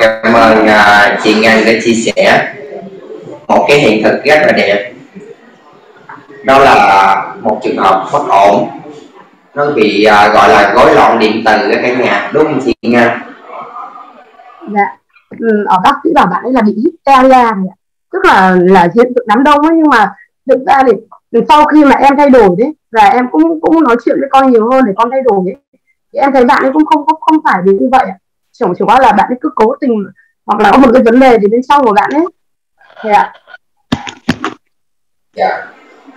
cảm ơn uh, chị Ngân đã chia sẻ một cái hiện thực rất là đẹp. Đó là một trường hợp bất ổn. Nó bị uh, gọi là rối loạn điện từ ở cả nhà đúng không chị Ngân? Dạ. Ừ, ở bác sĩ bảo bạn ấy là bị hysteria tức là là hiện tượng đám đông ấy nhưng mà thực ra thì, thì sau khi mà em thay đổi đấy và em cũng cũng nói chuyện với con nhiều hơn để con thay đổi đấy thì em thấy bạn ấy cũng không không không phải vì như vậy chẳng chỉ là bạn ấy cứ cố tình hoặc là có một cái vấn đề gì bên trong của bạn ấy. Thế ạ. Dạ.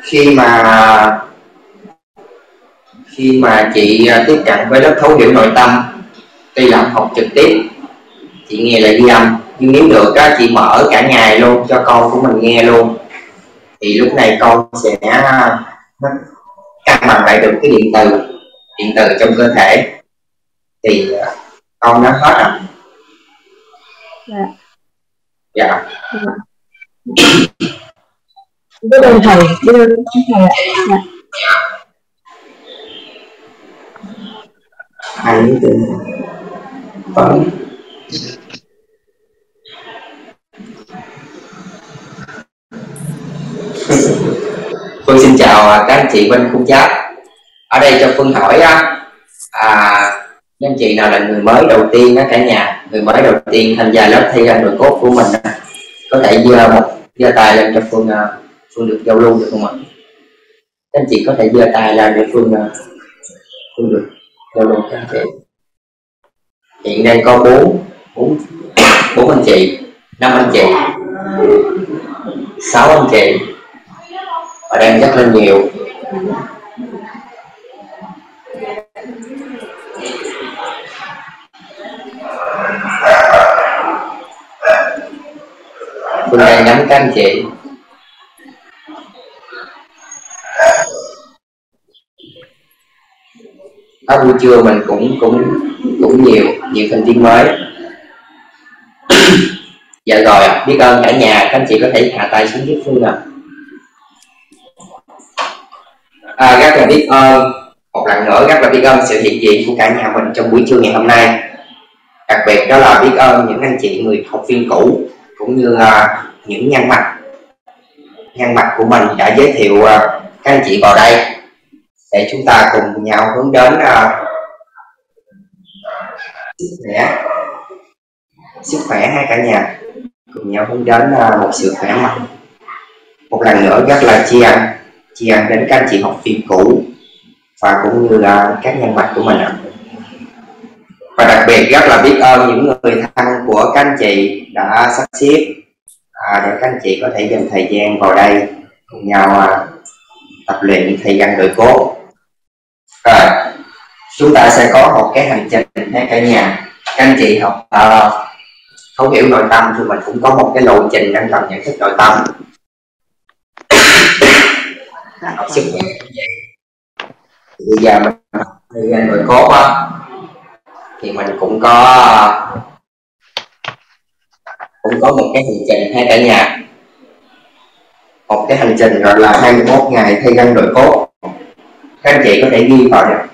Khi mà khi mà chị à, tiếp cận với lớp thấu hiểu nội tâm, tuy là học trực tiếp, chị nghe lại ghi âm. Nhưng nếu được á, chị mở cả ngày luôn cho con của mình nghe luôn. Thì lúc này con sẽ à, cân bằng lại được cái điện từ điện từ trong cơ thể. Thì à, con nó hết rồi dạ dạ biết ơn thầy biết ơn thầy ạ dạ. anh từ vâng Phương xin chào các anh chị bên khung chat ở đây cho Phương hỏi á à, anh chị nào là người mới đầu tiên á cả nhà, người mới đầu tiên tham gia lớp thi ra nội cốt của mình đó. có thể giơ một, giơ tay lên cho Phương à, Phương được giao lưu được không ạ các anh chị có thể giơ tay lên để Phương à, Phương được giao lưu các anh chị hiện đang có bốn bốn bốn anh chị, năm anh chị, sáu anh chị và đang rất là nhiều Phương đang nhắm các anh chị. Ở buổi trưa mình cũng cũng cũng nhiều nhiều thành viên mới. Dạ rồi biết ơn cả nhà các anh chị có thể hạ tay xuống giúp phương ạ à, rất là biết ơn một lần nữa rất là biết ơn sự hiện diện của cả nhà mình trong buổi trưa ngày hôm nay. Đặc biệt đó là biết ơn những anh chị người học viên cũ cũng như là những nhân mặt. Nhân mặt của mình đã giới thiệu uh, các anh chị vào đây. Để chúng ta cùng nhau hướng đến uh, sức khỏe. Sức khỏe hai cả nhà. Cùng nhau hướng đến uh, một sự khỏe mạnh. Một lần nữa rất là tri ân tri ân đến các anh chị học viên cũ và cũng như là các nhân vật của mình ạ. Và đặc biệt rất là biết ơn những người thân của các anh chị đã sắp xếp à, để các anh chị có thể dành thời gian vào đây cùng nhau à, tập luyện thời gian đổi cố. rồi chúng ta sẽ có một cái hành trình hay cả nhà. Các anh chị học à, thấu hiểu nội tâm thì mình cũng có một cái lộ trình nâng tầm nhận thức nội tâm. Học sức khỏe bây giờ mình thời gian đổi cố á thì mình cũng có cũng có một cái hành trình hai cả nhà. Một cái hành trình gọi là 21 ngày thay gân đổi cốt. Các anh chị có thể ghi vào được.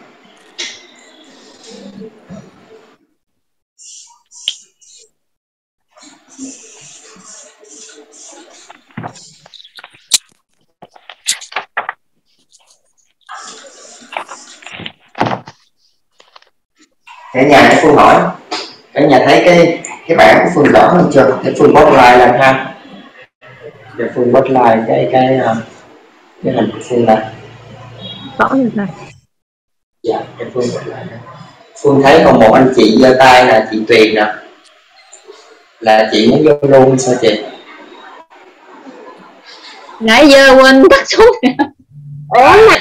Cả nhà để câu hỏi? Cả nhà thấy cái cái bảng phương rõ hơn chưa để phương bot like lên ha để phương bot like cái cái ờ, cái hình của phương này rõ rồi thầy dạ để phương bot like phương thấy còn một anh chị giơ tay là chị tuyền nè. Là chị muốn vô luôn sao chị? Nãy giờ quên tắt xuống. Ốm này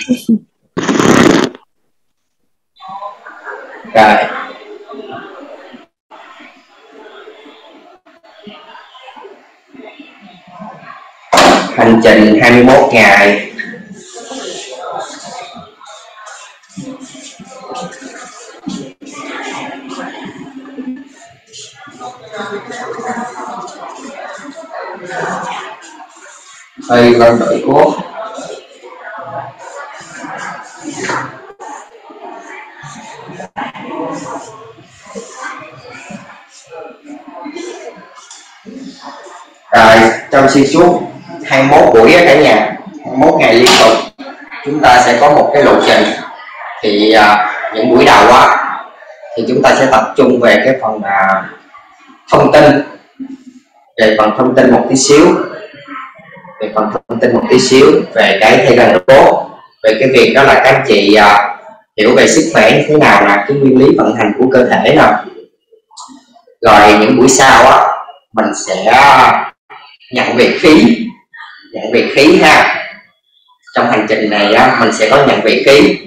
rồi hành trình 21 ngày. Hơi vân đổi Quốc rồi trong xuyên suốt. 21 buổi cả nhà. 21 ngày liên tục. Chúng ta sẽ có một cái lộ trình. Thì à, những buổi đầu á thì chúng ta sẽ tập trung về cái phần à, thông tin. Về phần thông tin một tí xíu. Về phần thông tin một tí xíu về cái thay gần cốt về cái việc đó là các anh chị à, hiểu về sức khỏe như thế nào là cái nguyên lý vận hành của cơ thể nào. rồi những buổi sau á mình sẽ à, nhận việc khí nhận vị khí ha. Trong hành trình này á, mình sẽ có nhận vị khí.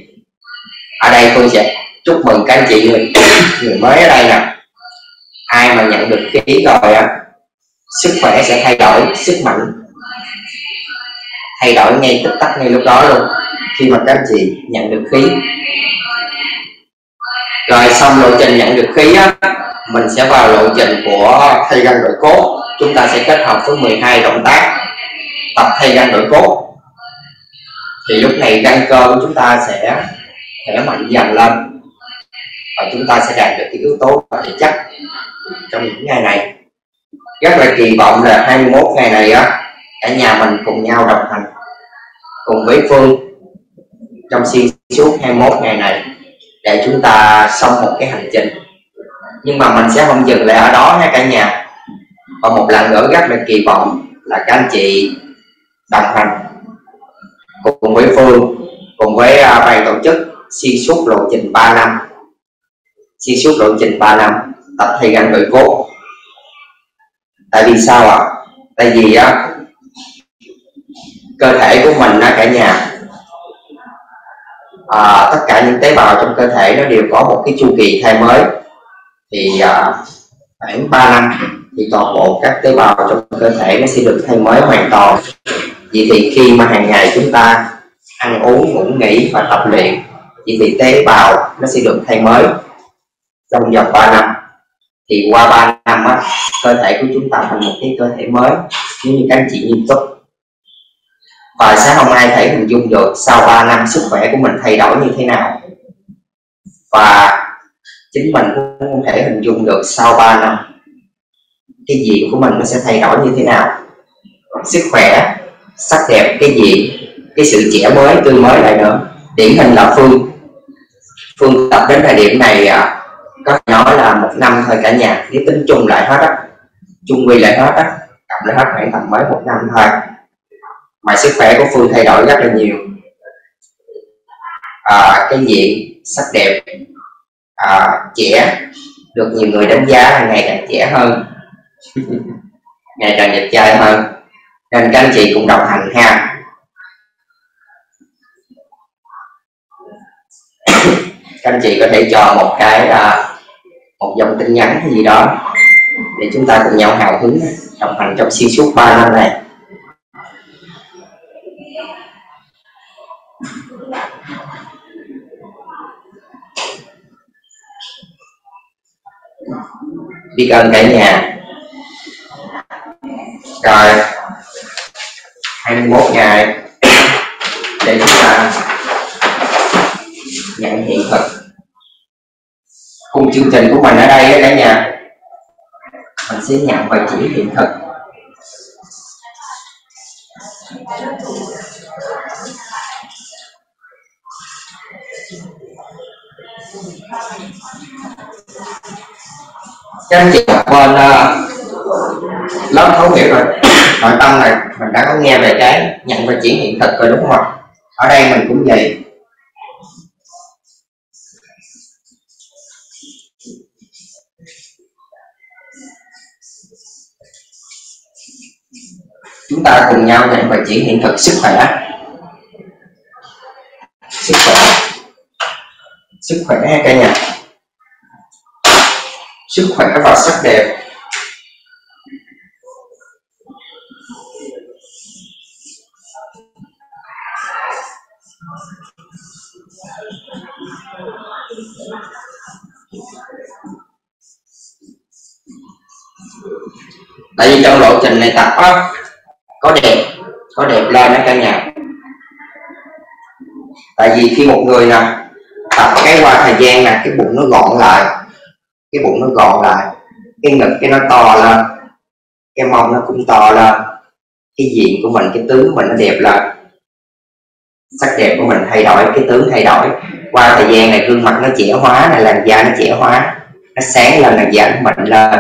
Ở đây tôi sẽ chúc mừng các anh chị người, người mới ở đây nè. Ai mà nhận được khí rồi á sức khỏe sẽ thay đổi sức mạnh thay đổi ngay tức tắc ngay lúc đó luôn. Khi mà các anh chị nhận được khí. Rồi xong lộ trình nhận được khí á mình sẽ vào lộ trình của thay gân đổi cốt. Chúng ta sẽ kết hợp với 12 động tác tập thay gân đổi cốt. Thì lúc này gân cơ của chúng ta sẽ khỏe mạnh dần lên. Và chúng ta sẽ đạt được cái yếu tố thể chất trong những ngày này. Rất là kỳ vọng là 21 ngày này á, cả nhà mình cùng nhau đồng hành cùng với Phương trong xuyên suốt 21 ngày này để chúng ta xong một cái hành trình. Nhưng mà mình sẽ không dừng lại ở đó nha cả nhà. Và một lần nữa rất là kỳ vọng là các anh chị đồng hành cùng với Phương cùng với à, ban tổ chức xuyên suốt lộ trình 3 năm. Xuyên suốt lộ trình 3 năm tập thi gắn đổi cốt tại vì sao ạ? À? tại vì á cơ thể của mình á cả nhà à, tất cả những tế bào trong cơ thể nó đều có một cái chu kỳ thay mới. Thì à, khoảng 3 năm thì toàn bộ các tế bào trong cơ thể nó sẽ được thay mới hoàn toàn vậy thì khi mà hàng ngày chúng ta ăn uống ngủ nghỉ và tập luyện vậy thì tế bào nó sẽ được thay mới trong vòng 3 năm. Thì qua 3 năm á, cơ thể của chúng ta thành một cái cơ thể mới nếu như các anh chị nghiêm túc. Và sẽ không ai thể hình dung được sau 3 năm sức khỏe của mình thay đổi như thế nào. Và chính mình cũng không thể hình dung được sau 3 năm cái gì của mình nó sẽ thay đổi như thế nào. Sức khỏe sắc đẹp cái gì cái sự trẻ mới tươi mới lại nữa. Điển hình là phương. Phương tập đến thời điểm này à, có nói là một năm thôi cả nhà nếu tính chung lại hết á chung quy lại hết á cộng lại hết khoảng tầm mới một năm thôi. Mà sức khỏe của phương thay đổi rất là nhiều. À, cái diện sắc đẹp. À, trẻ. Được nhiều người đánh giá ngày càng trẻ hơn. Ngày càng đẹp trai hơn nên các anh chị cùng đồng hành ha. Các anh chị có thể cho một cái à, một dòng tin nhắn hay gì đó để chúng ta cùng nhau hào hứng đồng hành trong xuyên suốt 3 năm này. Biết ơn cả nhà. Rồi. 21 ngày. Để chúng ta nhận hiện thực. Cùng chương trình của mình ở đây cả nhà. Mình sẽ nhận và chỉ hiện thực. Các anh chị quên uh, lớp thấu hiểu rồi nội tâm này mình đã có nghe về cái, nhận và chuyển hiện thực rồi đúng không ạ? Ở đây mình cũng vậy. Chúng ta cùng nhau nhận và chuyển hiện thực sức khỏe. Sức khỏe. Sức khỏe cả nhà. Sức khỏe và sắc đẹp. Trình này tập á có đẹp có đẹp lên đó cả nhà. Tại vì khi một người nè tập cái qua thời gian nè cái bụng nó gọn lại cái bụng nó gọn lại cái ngực cái nó to lên cái mông nó cũng to lên cái diện của mình cái tướng của mình nó đẹp lên. Sắc đẹp của mình thay đổi cái tướng thay đổi. Qua thời gian này gương mặt nó trẻ hóa này làn da nó trẻ hóa nó sáng lên làn da của mình lên.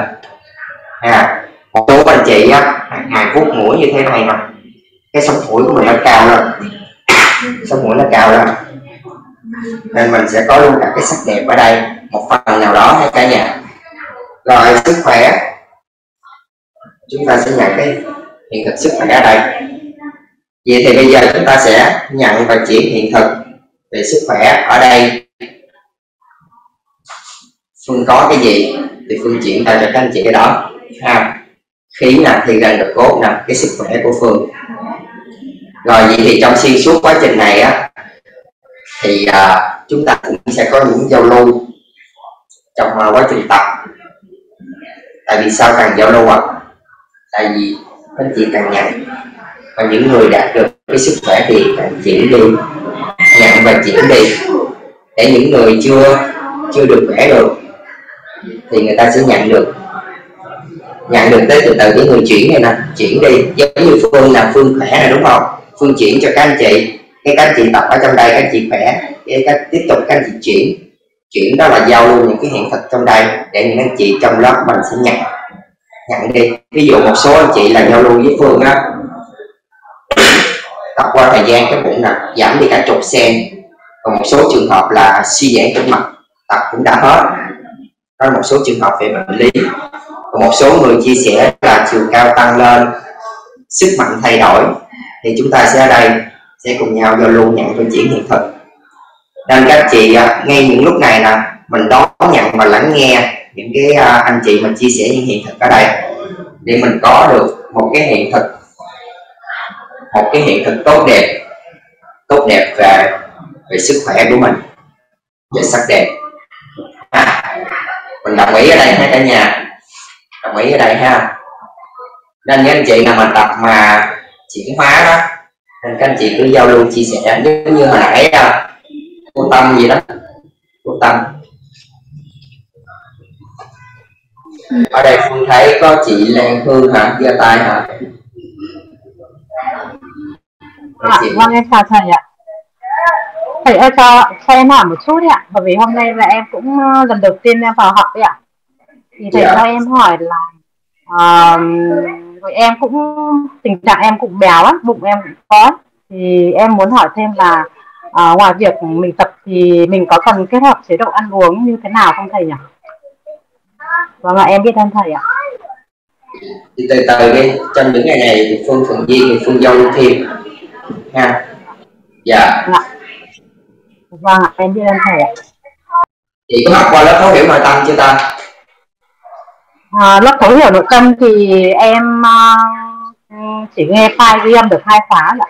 À, một số anh chị á, hàng ngày vuốt mũi như thế này mà, cái sống mũi của mình nó cao lên. Sống mũi nó cao lên. Nên mình sẽ có luôn cả cái sắc đẹp ở đây, một phần nào đó hay cả nhà. Rồi, sức khỏe. Chúng ta sẽ nhận cái hiện thực sức khỏe ở đây. Vậy thì bây giờ chúng ta sẽ nhận và chuyển hiện thực về sức khỏe ở đây. Phương có cái gì thì phương chuyển ra cho các anh chị cái đó. Ha khí nè thì gần được cốt nè cái sức khỏe của phương. Rồi vậy thì trong xuyên suốt quá trình này á thì à, chúng ta cũng sẽ có những giao lưu trong uh, quá trình tập. Tại vì sao càng giao lưu ạ à? tại vì anh chị càng nhận và những người đạt được cái sức khỏe thì càng chuyển đi nhận và chuyển đi. Để những người chưa chưa được khỏe được thì người ta sẽ nhận được Dạ. nhận được tới từ từ những người chuyển này nè. Chuyển đi. Giống như phương là phương khỏe này đúng không? Phương chuyển cho các anh chị. Cái các anh chị tập ở trong đây, các anh chị khỏe. Cái các, tiếp tục các anh chị chuyển. Chuyển đó là giao lưu những cái hiện thực trong đây để những anh chị trong lớp mình sẽ nhận. Nhận đi. Ví dụ một số anh chị là giao lưu với phương á. Tập qua thời gian cái bụng nè, giảm đi cả chục sen còn một số trường hợp là suy giãn tĩnh mạch tập cũng đã hết. Có một số trường hợp về bệnh lý một số người chia sẻ là chiều cao tăng lên sức mạnh thay đổi. Thì chúng ta sẽ ở đây sẽ cùng nhau giao lưu nhận và chuyển hiện thực. Nên các chị à, ngay những lúc này nè mình đón nhận và lắng nghe những cái à, anh chị mình chia sẻ những hiện thực ở đây. Để mình có được một cái hiện thực một cái hiện thực tốt đẹp tốt đẹp về về sức khỏe của mình về sắc đẹp. À, mình đồng ý ở đây ha cả nhà đồng ý ở đây ha. Nên những anh chị nào mà tập mà chuyển hóa đó nên các anh chị cứ giao lưu chia sẻ giống như hồi nãy à, cô tâm gì đó cô tâm. Ở đây phương thấy có chị lan hương hả? Giơ tay hả? À, vâng em chào thầy ạ. Thầy ơi cho cho em hỏi một chút ạ. Bởi vì hôm nay là em cũng ờ, lần đầu tiên em vào học đấy ạ thì thầy Dạ. cho em hỏi là uh, em cũng tình trạng em cũng béo á bụng em cũng có thì em muốn hỏi thêm là ờ, ngoài việc mình tập thì mình có cần kết hợp chế độ ăn uống như thế nào không thầy nhỉ? Vâng ạ em biết ơn thầy ạ. Thì từ từ đi trong những ngày này thì phương thường duyên thì phương giao lưu thêm ha? Dạ. Vâng ạ em biết ơn thầy ạ. Chị có học qua lớp thấu hiểu nội tâm chưa ta À, lớp thấu hiểu nội tâm thì em uh, chỉ nghe file ghi âm được hai khóa ạ.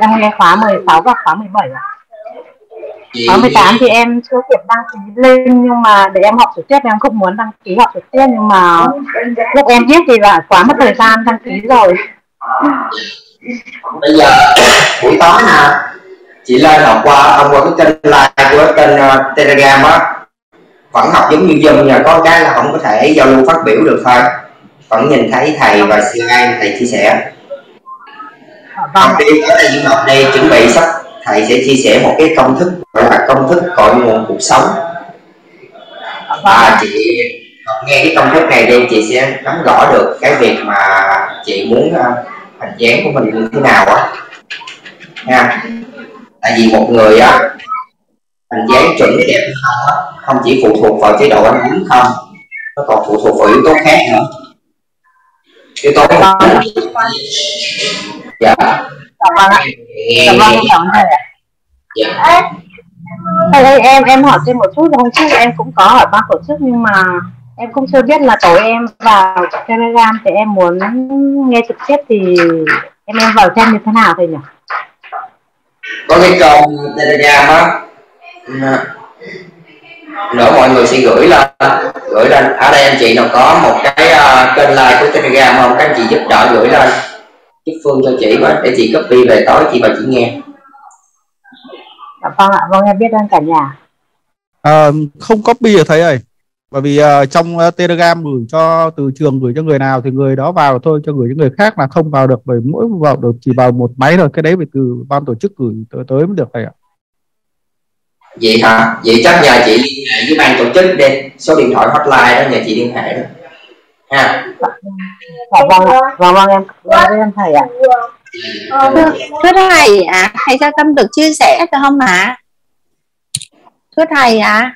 Em nghe khóa 16 và khóa 17 ạ. Khóa 18 thì em chưa kịp đăng ký lên nhưng mà để em học trực tiếp em cũng muốn đăng ký học trực tiếp nhưng mà lúc em biết thì là quá mất thời gian đăng ký rồi. bây giờ buổi tối nè chị lên học qua ông qua cái kênh live của kênh uh, telegram á vẫn học giống như dân nhờ có cái là không có thể giao lưu phát biểu được thôi. Vẫn nhìn thấy thầy và slide thầy chia sẻ. Dạ, học đi ở đây những học đây chuẩn bị sắp thầy sẽ chia sẻ một cái công thức gọi là công thức cội nguồn cuộc sống. Và chị học nghe cái công thức này đi chị sẽ nắm rõ được cái việc mà chị muốn ờ, hình dáng của mình như thế nào á. Nha. Tại vì một người á hình dáng chuẩn đẹp hay không không chỉ phụ thuộc vào chế độ ăn uống không nó còn phụ thuộc vào yếu tố khác nữa. Yếu tố dạ. Dạ vâng Dạ thầy dạ. Thầy em em hỏi thêm một chút hôm trước em cũng có hỏi ban tổ chức nhưng mà em cũng chưa biết là tối em vào telegram thì em muốn nghe trực tiếp thì em em vào xem như thế nào thầy nhỉ? Có cái kênh telegram á nữa mọi người sẽ gửi lên gửi lên ở đây anh chị nào có một cái uh, kênh like của telegram không? Các anh chị giúp đỡ gửi lên. Giúp phương cho chị với để chị copy về tối chị và chị nghe. Dạ vâng ạ vâng em biết ơn cả nhà. À, không copy được thầy ơi. Bởi vì uh, trong uh, telegram gửi cho từ trường gửi cho người nào thì người đó vào thôi cho gửi cho người khác là không vào được bởi mỗi vào được chỉ vào một máy thôi. Cái đấy phải từ ban tổ chức gửi tới, tới mới được thầy ạ vậy hả? Vậy chắc nhờ chị liên hệ với ban tổ chức đi. Số điện thoại hotline đó nhờ chị liên hệ đó. Ha. Dạ vâng ạ. Vâng vâng em vâng em thầy ạ. Thưa thầy ạ à, thầy cho tâm được chia sẻ được không ạ? À? thưa thầy ạ. À?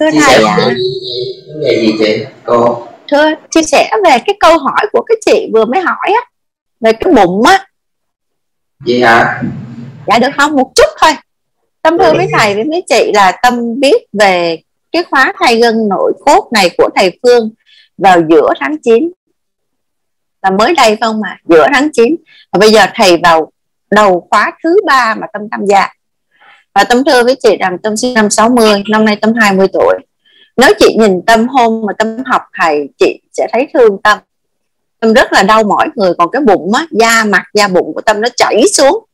thưa chia thầy ạ. Vấn đề gì chị? Cô. Thưa chia sẻ về cái câu hỏi của cái chị vừa mới hỏi á về cái bụng á. Gì hả? Dạ được không? Một chút thôi tâm thưa với thầy với mấy chị là tâm biết về cái khóa thay gân nội cốt này của thầy phương vào giữa tháng 9 là mới đây phải không mà giữa tháng 9 và bây giờ thầy vào đầu khóa thứ ba mà tâm tham gia. Và tâm thưa với chị rằng tâm sinh năm 60 năm nay tâm 20 tuổi. Nếu chị nhìn tâm hôm mà tâm học thầy chị sẽ thấy thương tâm. Tâm rất là đau mỏi người còn cái bụng á da mặt da bụng của tâm nó chảy xuống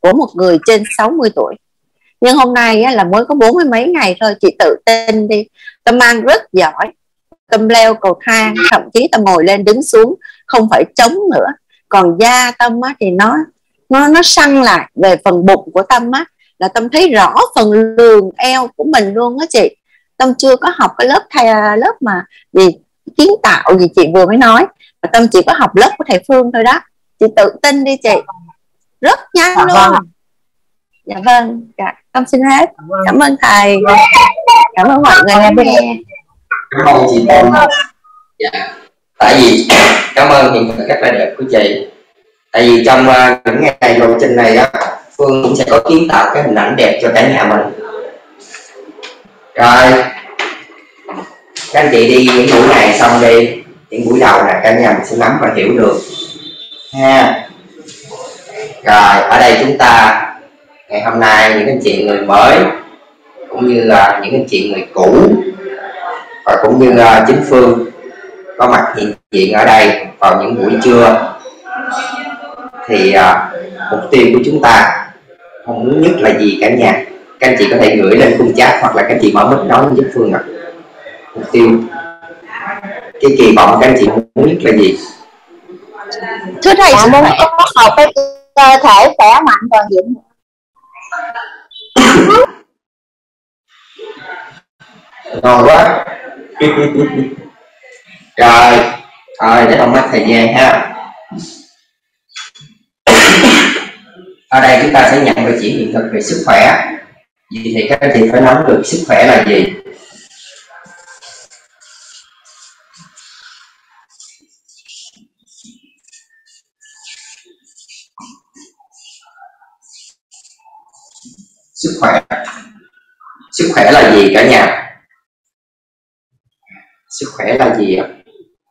của một người trên 60 tuổi nhưng hôm nay á, là mới có bốn mươi mấy ngày thôi chị tự tin đi. Tâm mang rất giỏi tâm leo cầu thang thậm chí tâm ngồi lên đứng xuống không phải chống nữa. Còn da tâm á, thì nó nó nó săn lại về phần bụng của tâm á là tâm thấy rõ phần lường eo của mình luôn á chị. Tâm chưa có học cái lớp thầy lớp mà gì kiến tạo gì chị vừa mới nói và tâm chỉ có học lớp của thầy phương thôi đó. Chị tự tin đi chị. Rất nhanh dạ luôn. vâng. Dạ vâng dạ, tâm xin hết. Dạ vâng. cảm ơn thầy. Cảm ơn mọi người đã nghe. Cảm ơn chị Tâm dạ. Tại vì cảm ơn những rất là đẹp của chị. Tại vì trong uh, những ngày lộ trình này á Phương cũng sẽ có kiến tạo cái hình ảnh đẹp cho cả nhà mình. Rồi. Các anh chị đi những buổi này xong đi. Những buổi đầu là cả nhà mình sẽ nắm và hiểu được. Ha. Rồi ở đây chúng ta ngày hôm nay những anh chị người mới cũng như là những anh chị người cũ và cũng như uh, chính phương có mặt hiện diện ở đây vào những buổi trưa. Thì uh, mục tiêu của chúng ta mong muốn nhất là gì cả nhà? Các anh chị có thể gửi lên khung chat hoặc là các anh chị mở mic nói với phương ạ. Mục tiêu cái kỳ vọng các anh chị muốn nhất là gì? Thưa thầy muốn khỏe có một cái cơ thể khỏe mạnh toàn diện ngon quá. Rồi rồi để không mất thời gian ha. Ở đây chúng ta sẽ nhận về chỉ hiện thực về sức khỏe. Vậy thì các anh chị phải nắm được sức khỏe là gì? Sức khỏe. Sức khỏe là gì cả nhà? Sức khỏe là gì ạ?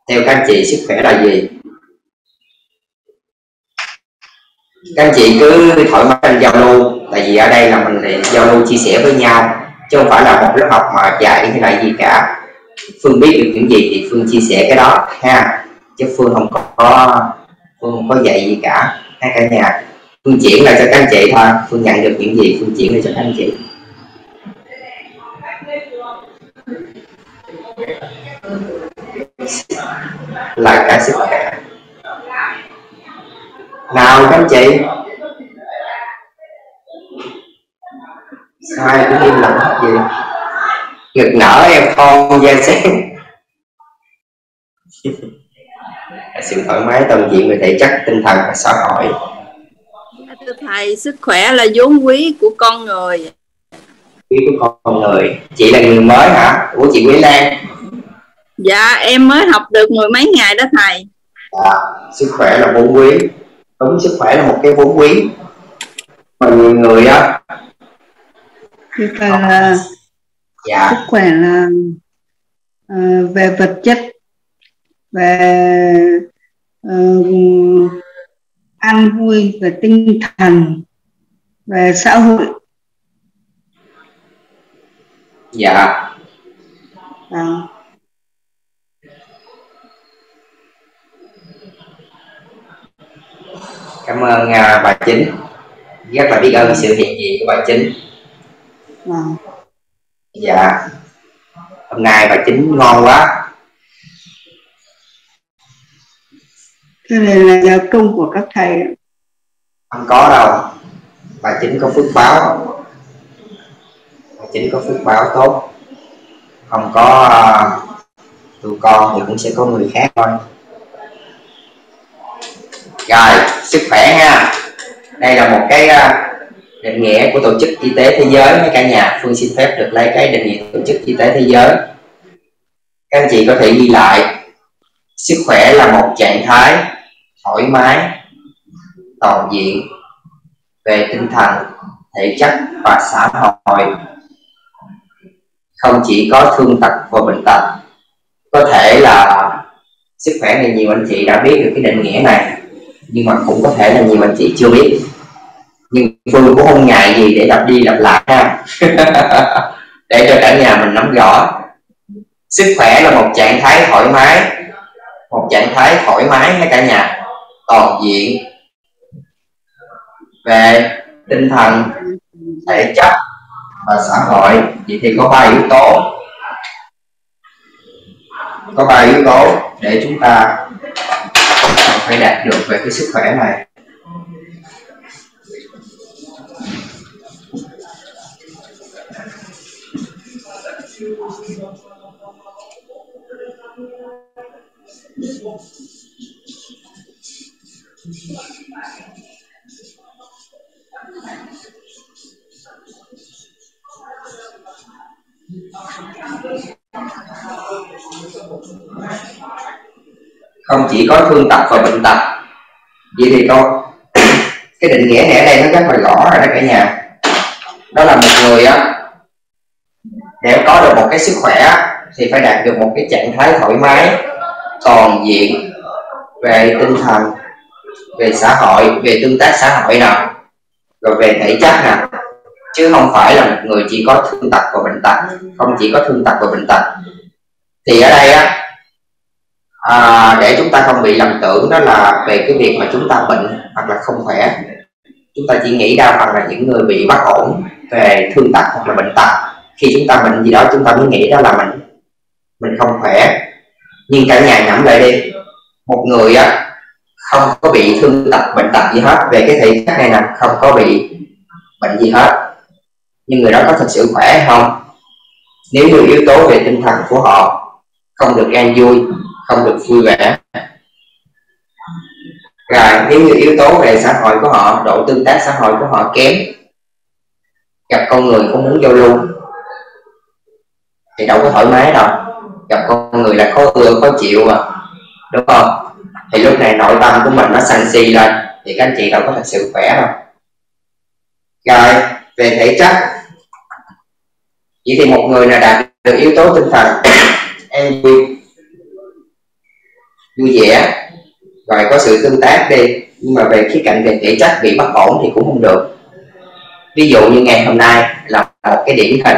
Theo các anh chị, sức khỏe là gì? Các anh chị cứ thoải mái anh giao lưu. Tại vì ở đây là mình để giao lưu, chia sẻ với nhau. Chứ không phải là một lớp học mà dạy hay là gì cả. Phương biết được những gì thì phương chia sẻ cái đó ha. Chứ phương không có, phương không có dạy gì cả. Ha cả nhà phương chuyển lại cho các anh chị thôi. Phương nhận được những gì, phương chuyển lại cho các anh chị. Là cả sức khỏe. Nào, các anh chị. Sai cũng im lặng hết gì ngực nở, em con da xét sự thoải mái toàn diện về thể chất, tinh thần và xã hội. Thưa thầy, sức khỏe là vốn quý của con người. quý của con người. Chị là người mới hả? Của chị Quý Lan? Dạ, em mới học được mười mấy ngày đó thầy. à, sức khỏe là vốn quý. Đúng sức khỏe là một cái vốn quý. Mà người người á Thì phải là sức dạ. khỏe là ờ, về vật chất về ờ, an vui về tinh thần về xã hội. Dạ. Đó. cảm ơn uh, bà chính. Rất là biết ơn sự hiện diện của bà chính. Đó. dạ. Hôm nay bà chính ngon quá cái này là nhờ công của các thầy không có đâu. Bà chính có phước báo. Bà chính có phước báo tốt. Không có uh, tụi con thì cũng sẽ có người khác thôi. Rồi sức khỏe nha. Đây là một cái uh, định nghĩa của tổ chức y tế thế giới. Với cả nhà phương xin phép được lấy cái định nghĩa tổ chức y tế thế giới. Các anh chị có thể ghi lại. Sức khỏe là một trạng thái thoải mái toàn diện về tinh thần thể chất và xã hội. Không chỉ có thương tật và bệnh tật. Có thể là sức khỏe này nhiều anh chị đã biết được cái định nghĩa này nhưng mà cũng có thể là nhiều anh chị chưa biết. Nhưng phương cũng không ngại gì để lặp đi lặp lại ha. Để cho cả nhà mình nắm rõ. Sức khỏe là một trạng thái thoải mái một trạng thái thoải mái, hai cả nhà toàn diện. Về tinh thần, thể chất và xã hội, vậy thì có ba yếu tố. Có ba yếu tố để chúng ta phải đạt được về cái sức khỏe này không chỉ có thương tật và bệnh tật. Vậy thì con cái định nghĩa này ở đây nó rất là rõ rồi đó cả nhà. Đó là một người á để có được một cái sức khỏe thì phải đạt được một cái trạng thái thoải mái, toàn diện về tinh thần về xã hội về tương tác xã hội nào rồi về thể chất nào chứ không phải là một người chỉ có thương tật và bệnh tật không chỉ có thương tật và bệnh tật. Thì ở đây á à, để chúng ta không bị lầm tưởng đó là về cái việc mà chúng ta bệnh hoặc là không khỏe. Chúng ta chỉ nghĩ đa phần là những người bị bất ổn về thương tật hoặc là bệnh tật. Khi chúng ta bệnh gì đó chúng ta mới nghĩ đó là mình mình không khỏe. Nhưng cả nhà nhẩm lại đi. Một người á không có bị thương tật, bệnh tật gì hết. Về cái thể chất này nè, không có bị bệnh gì hết. Nhưng người đó có thật sự khỏe hay không? Nếu như yếu tố về tinh thần của họ không được an vui, không được vui vẻ. Rồi, nếu như yếu tố về xã hội của họ, độ tương tác xã hội của họ kém, gặp con người không muốn giao lưu, thì đâu có thoải mái đâu. Gặp con người là khó ưa khó chịu mà. Đúng không? Thì lúc này nội tâm của mình nó sân si lên. Thì các anh chị đâu có thật sự khỏe đâu. Rồi, về thể chất. Vậy thì một người nào đạt được yếu tố tinh thần an vui. Vui vẻ. Rồi có sự tương tác đi. Nhưng mà về khía cạnh về thể chất, bị bất ổn thì cũng không được. Ví dụ như ngày hôm nay là một cái điển hình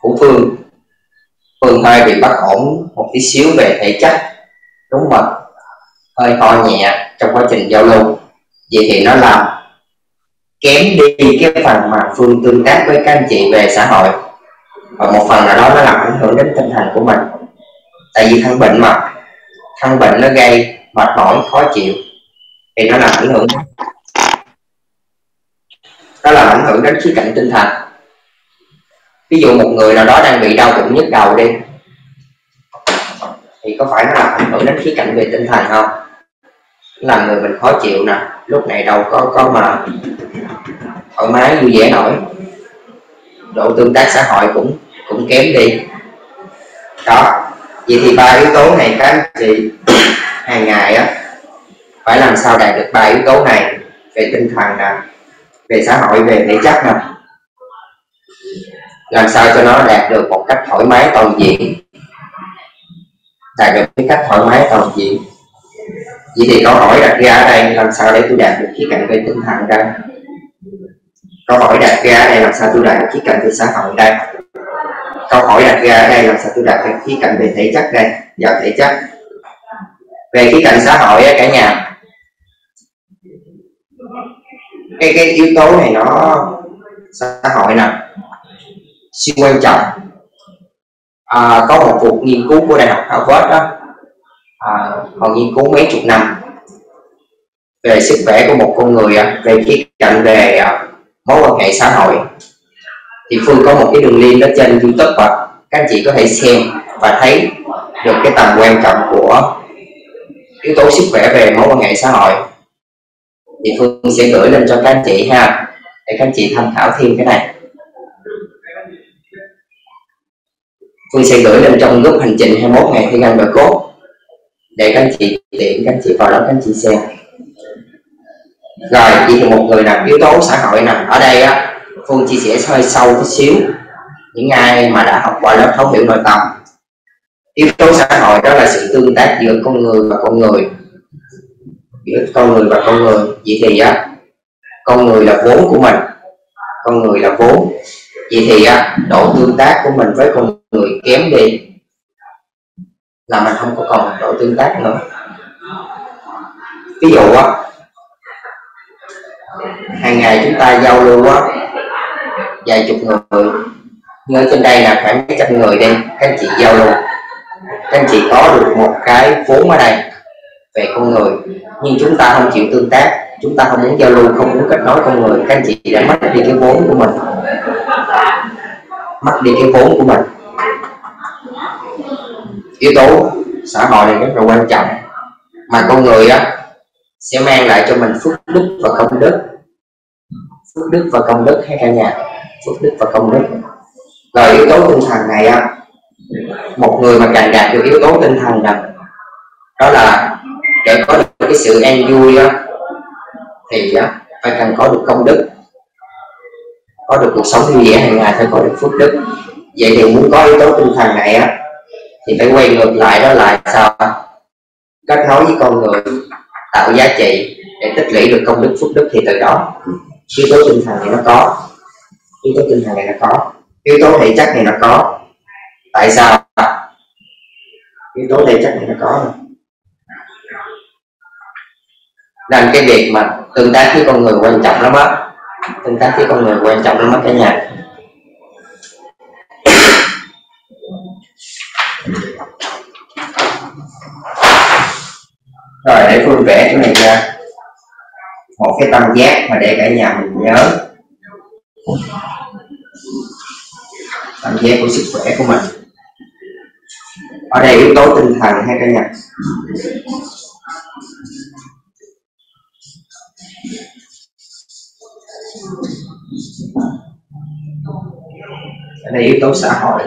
của phương. Phương hơi bị bất ổn một tí xíu về thể chất. Đúng không hơi ho nhẹ trong quá trình giao lưu. Vậy thì nó làm kém đi cái phần mà phương tương tác với các anh chị về xã hội. Và một phần nào đó nó làm ảnh hưởng đến tinh thần của mình. Tại vì thân bệnh mà. Thân bệnh nó gây mệt mỏi, khó chịu. Thì nó làm ảnh hưởng nó làm ảnh hưởng đến khía cạnh tinh thần. Ví dụ một người nào đó đang bị đau bụng nhức đầu đi, thì có phải nó làm ảnh hưởng đến khía cạnh về tinh thần không? Làm người mình khó chịu nè. Lúc này đâu có có mà thoải mái, vui vẻ nổi. Độ tương tác xã hội cũng cũng kém đi. Đó. Vậy thì ba yếu tố này các anh chị, hàng ngày á, phải làm sao đạt được ba yếu tố này? Về tinh thần nè, về xã hội, về thể chất nè. Làm sao cho nó đạt được một cách thoải mái toàn diện? Đạt được cái cách thoải mái toàn diện vậy thì câu hỏi đặt ra ở đây làm sao để tôi đạt được khía cạnh về tinh thần đây? Câu hỏi đặt ra ở đây làm sao tôi đạt được khía cạnh về xã hội đây? Câu hỏi đặt ra ở đây làm sao tôi đạt được khía cạnh về thể chất đây? Vào thể chất. Về khía cạnh xã hội cả nhà. Cái cái yếu tố này nó xã hội nè. Siêu quan trọng. À, có một cuộc nghiên cứu của đại học Harvard đó à, họ nghiên cứu mấy chục năm. Về sức khỏe của một con người à, về cái cạnh về à, mối quan hệ xã hội. Thì phương có một cái đường link đó trên youtube và các anh chị có thể xem và thấy được cái tầm quan trọng của yếu tố sức khỏe về mối quan hệ xã hội. Thì phương sẽ gửi lên cho các anh chị ha để các anh chị tham khảo thêm cái này. Phương sẽ gửi lên trong group hành trình 21 ngày thi gan và cốt để các anh chị tiện, các anh chị vào đó, các anh chị xem. Rồi, chỉ thì một người nằm, yếu tố xã hội nằm ở đây á. Phương chia sẻ hơi sâu chút xíu. Những ai mà đã học qua lớp thấu hiểu nội tâm. Yếu tố xã hội đó là sự tương tác giữa con người và con người. Giữa con người và con người. Vậy thì á, con người là vốn của mình. Con người là vốn. Vậy thì á, độ tương tác của mình với con người kém đi là mình không có còn độ tương tác nữa. Ví dụ á, hàng ngày chúng ta giao lưu á, vài chục người. Như ở trên đây là khoảng mấy trăm người đi, các anh chị giao lưu. Các anh chị có được một cái vốn ở đây về con người, nhưng chúng ta không chịu tương tác, chúng ta không muốn giao lưu, không muốn kết nối con người. Các anh chị đã mất đi cái vốn của mình. Mất đi cái vốn của mình yếu tố xã hội này rất là quan trọng. Mà con người á, sẽ mang lại cho mình phước đức và công đức. Phước đức và công đức hay cả nhà? Phước đức và công đức. Rồi yếu tố tinh thần này á, một người mà càng đạt được yếu tố tinh thần này đó là để có được cái sự an vui á, thì á, phải cần có được công đức. Có được cuộc sống vui vẻ hàng ngày phải có được phước đức. Vậy thì muốn có yếu tố tinh thần này á thì phải quay ngược lại đó là sao? Kết nối với con người, tạo giá trị để tích lũy được công đức phúc đức thì từ đó, yếu tố tinh thần này nó có. Yếu tố tinh thần này nó có. Yếu tố thể chất này nó có. Tại sao? Yếu tố thể chất này nó có nên cái việc mà tương tác với con người quan trọng lắm á. Tương tác với con người quan trọng lắm á cả nhà. Rồi vẽ cái này ra. Một cái tâm giác mà để cả nhà mình nhớ. Tâm giác của sức khỏe của mình. Ở đây yếu tố tinh thần hay cả nhà. Ở đây yếu tố xã hội.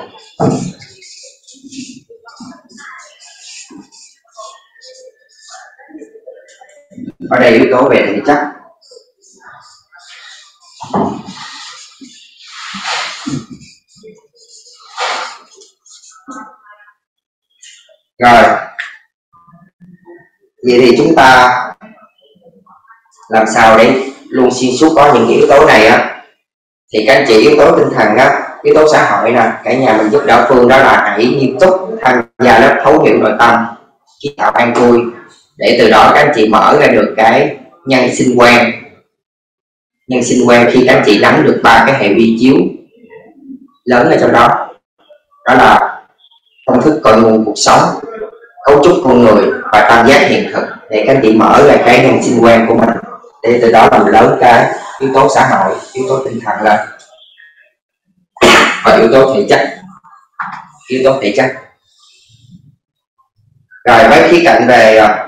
Ở đây yếu tố về thể chất. Rồi. Vậy thì chúng ta làm sao để luôn xuyên suốt có những yếu tố này á? Thì các anh chị, yếu tố tinh thần á, yếu tố xã hội nè, cả nhà mình giúp đỡ phương đó là hãy nghiêm túc tham gia lớp thấu hiểu nội tâm, kiến tạo an vui để từ đó các anh chị mở ra được cái nhân sinh quan. Nhân sinh quan khi các anh chị nắm được ba cái hệ vi chiếu lớn ở trong đó. Đó là công thức cội nguồn cuộc sống, cấu trúc con người và tam giác hiện thực. Để các anh chị mở ra cái nhân sinh quan của mình, để từ đó làm lớn cái yếu tố xã hội, yếu tố tinh thần lên. Và yếu tố thể chất. Yếu tố thể chất. Rồi với khía cạnh về à,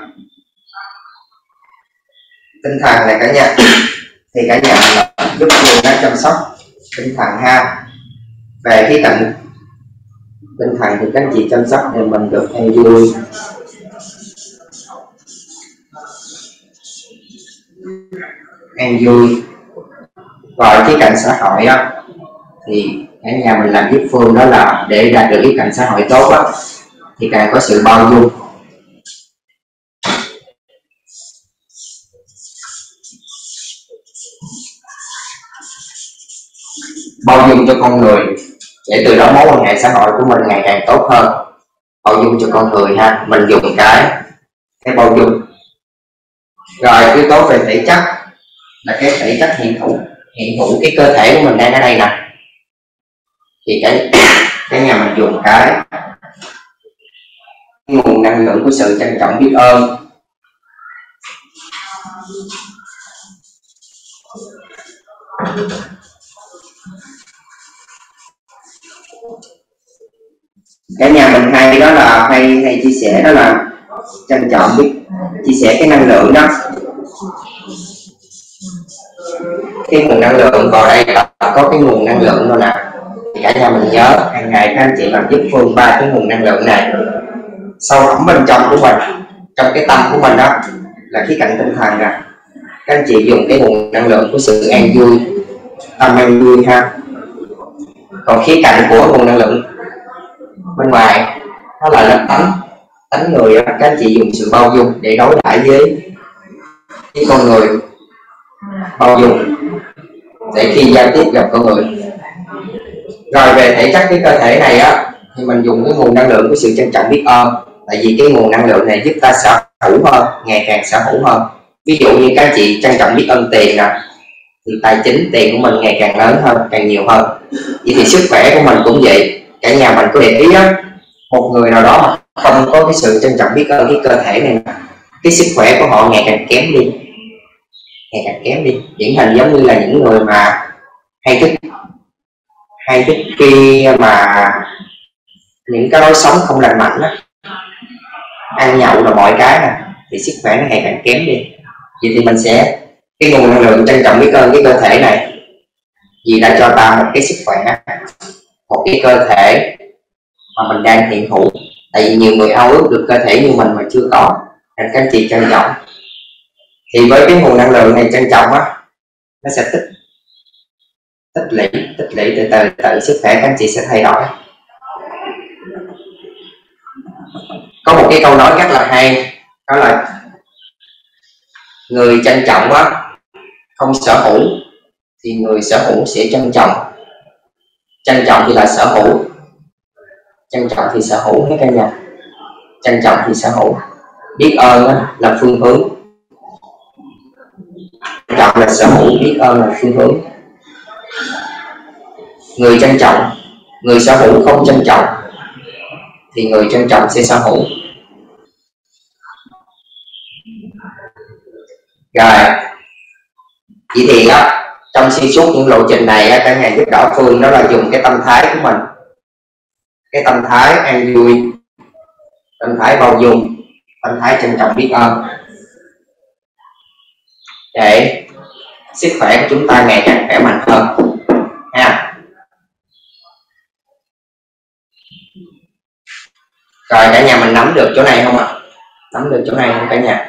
tinh thần này cả nhà. Thì cả nhà giúp người đang chăm sóc. Tinh thần ha. Về khí cạnh tinh thần thì các chị chăm sóc thì mình được an vui. An vui. Rồi khía cạnh xã hội á, thì cả nhà mình làm giúp phương đó là để đạt được khía cạnh xã hội tốt á, thì càng có sự bao dung. Bao dung cho con người, để từ đó mối quan hệ xã hội của mình ngày càng tốt hơn. Bao dung cho con người ha, mình dùng cái cái bao dung. Rồi, yếu tố về thể chất là cái thể chất hiện hữu hiện hữu cái cơ thể của mình đang ở đây nè. Thì cái cái nhà mình dùng cái nguồn năng lượng của sự trân trọng biết ơn. Cái nhà mình hay đó là hay hay chia sẻ đó là trân trọng biết, chia sẻ cái năng lượng đó. Cái nguồn năng lượng vào đây là có cái nguồn năng lượng thôi nè. Thì cả nhà mình nhớ, hàng ngày các anh chị làm giúp phương ba cái nguồn năng lượng này. Sâu thẳm bên trong của mình, trong cái tâm của mình đó, là khí cạnh tinh thần nè. Các anh chị dùng cái nguồn năng lượng của sự an vui, tâm an vui ha. Còn khía cạnh của nguồn năng lượng bên ngoài nó là lớp tánh tánh người đó, các anh chị dùng sự bao dung để đối đãi với với con người. Bao dung để khi giao tiếp gặp con người. Rồi về thể chất cái cơ thể này á thì mình dùng cái nguồn năng lượng của sự trân trọng biết ơn. Tại vì cái nguồn năng lượng này giúp ta sở hữu hơn ngày càng sở hữu hơn. Ví dụ như các chị trân trọng biết ơn tiền nè thì tài chính tiền của mình ngày càng lớn hơn càng nhiều hơn. Vậy thì sức khỏe của mình cũng vậy cả nhà mình có để ý á, một người nào đó mà không có cái sự trân trọng biết ơn cái cơ thể này cái sức khỏe của họ ngày càng kém đi, ngày càng kém đi. Điển hình giống như là những người mà hay thích hay thích khi mà những cái lối sống không lành mạnh á, ăn nhậu là mọi cái nè, thì sức khỏe nó ngày càng kém đi. Vậy thì mình sẽ, cái nguồn năng lượng trân trọng biết ơn cái cơ thể này, vì đã cho ta một cái sức khỏe một cái cơ thể mà mình đang hiện hữu. Tại vì nhiều người ao ước được cơ thể như mình mà chưa có. Nên các anh chị trân trọng. Thì với cái nguồn năng lượng này trân trọng á, nó sẽ tích tích lũy tích lũy từ từ từ sức khỏe các anh chị sẽ thay đổi. Có một cái câu nói rất là hay, đó là người trân trọng á, không sở hữu thì người sở hữu sẽ trân trọng trân trọng thì là sở hữu. Trân trọng thì sở hữu mấy căn nhà. Trân trọng thì sở hữu. Biết ơn là phương hướng. Trân trọng là sở hữu, biết ơn là phương hướng. Người trân trọng, người sở hữu không trân trọng, thì người trân trọng sẽ sở hữu. Rồi. Vậy thì á trong xuyên suốt những lộ trình này cả nhà giúp đỡ phương, đó là dùng cái tâm thái của mình. Cái tâm thái an vui, tâm thái bao dung, tâm thái trân trọng biết ơn. Để sức khỏe của chúng ta ngày càng khỏe mạnh hơn, ha. Rồi, cả nhà mình nắm được chỗ này không ạ? Nắm được chỗ này không cả nhà?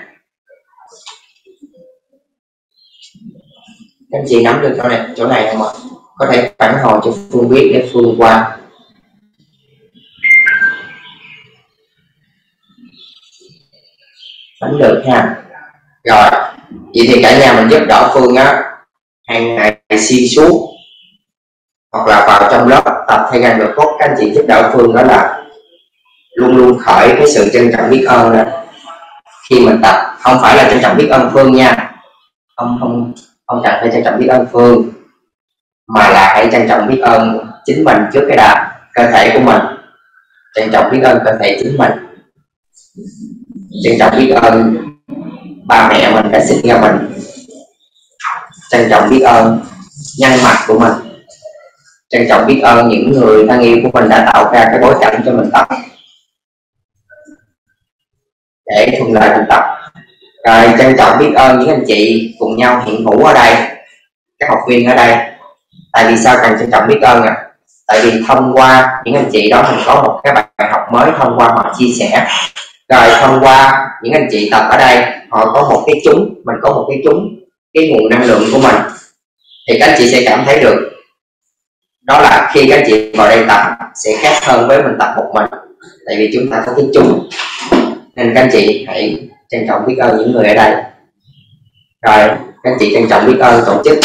Các anh chị nắm được chỗ này chỗ này không ạ có thể phản hồi cho phương biết để phương qua. Nắm được ha. Rồi, vậy thì cả nhà mình giúp đỡ phương á. Hàng ngày xuyên suốt hoặc là vào trong lớp tập thay gan được tốt các anh chị giúp đỡ phương đó là luôn luôn khởi cái sự trân trọng biết ơn đó. Khi mình tập, không phải là trân trọng biết ơn phương nha. Không không không cần phải trân trọng biết ơn phương, mà là hãy trân trọng biết ơn chính mình trước cái đã cơ thể của mình. Trân trọng biết ơn cơ thể chính mình. Trân trọng biết ơn ba mẹ mình đã sinh ra mình. Trân trọng biết ơn nhân mặt của mình. Trân trọng biết ơn những người thân yêu của mình đã tạo ra cái bối cảnh cho mình tập. Để thuận lợi mình tập rồi, trân trọng biết ơn những anh chị cùng nhau hiện hữu ở đây, các học viên ở đây. Tại vì sao cần trân trọng biết ơn à tại vì thông qua những anh chị đó mình có một cái bài học mới thông qua họ chia sẻ. Rồi, thông qua những anh chị tập ở đây, họ có một cái chúng, mình có một cái chúng, cái nguồn năng lượng của mình. Thì các anh chị sẽ cảm thấy được. Đó là khi các anh chị vào đây tập, sẽ khác hơn với mình tập một mình. Tại vì chúng ta có cái chúng. Nên các anh chị hãy trân trọng biết ơn những người ở đây. Rồi các chị trân trọng biết ơn tổ chức.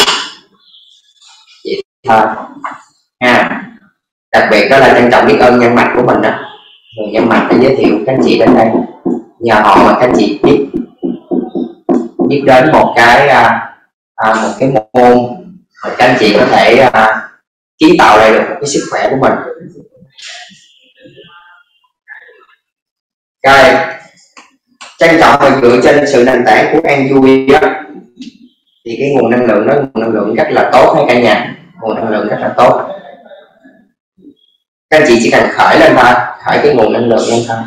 Chị thơ à, đặc biệt đó là trân trọng biết ơn nhân mạch của mình đó. Người nhân mạch đã giới thiệu các chị đến đây. Nhờ họ mà các chị biết biết đến một cái à, à một cái môn mà các anh chị có thể à, kiến tạo lại được cái sức khỏe của mình. Rồi trân trọng và dựa trên sự nền tảng của an vui đó thì cái nguồn năng lượng đó, nguồn năng lượng rất là tốt hay cả nhà. Nguồn năng lượng rất là tốt. Các anh chị chỉ cần khởi lên thôi, khởi cái nguồn năng lượng lên thôi.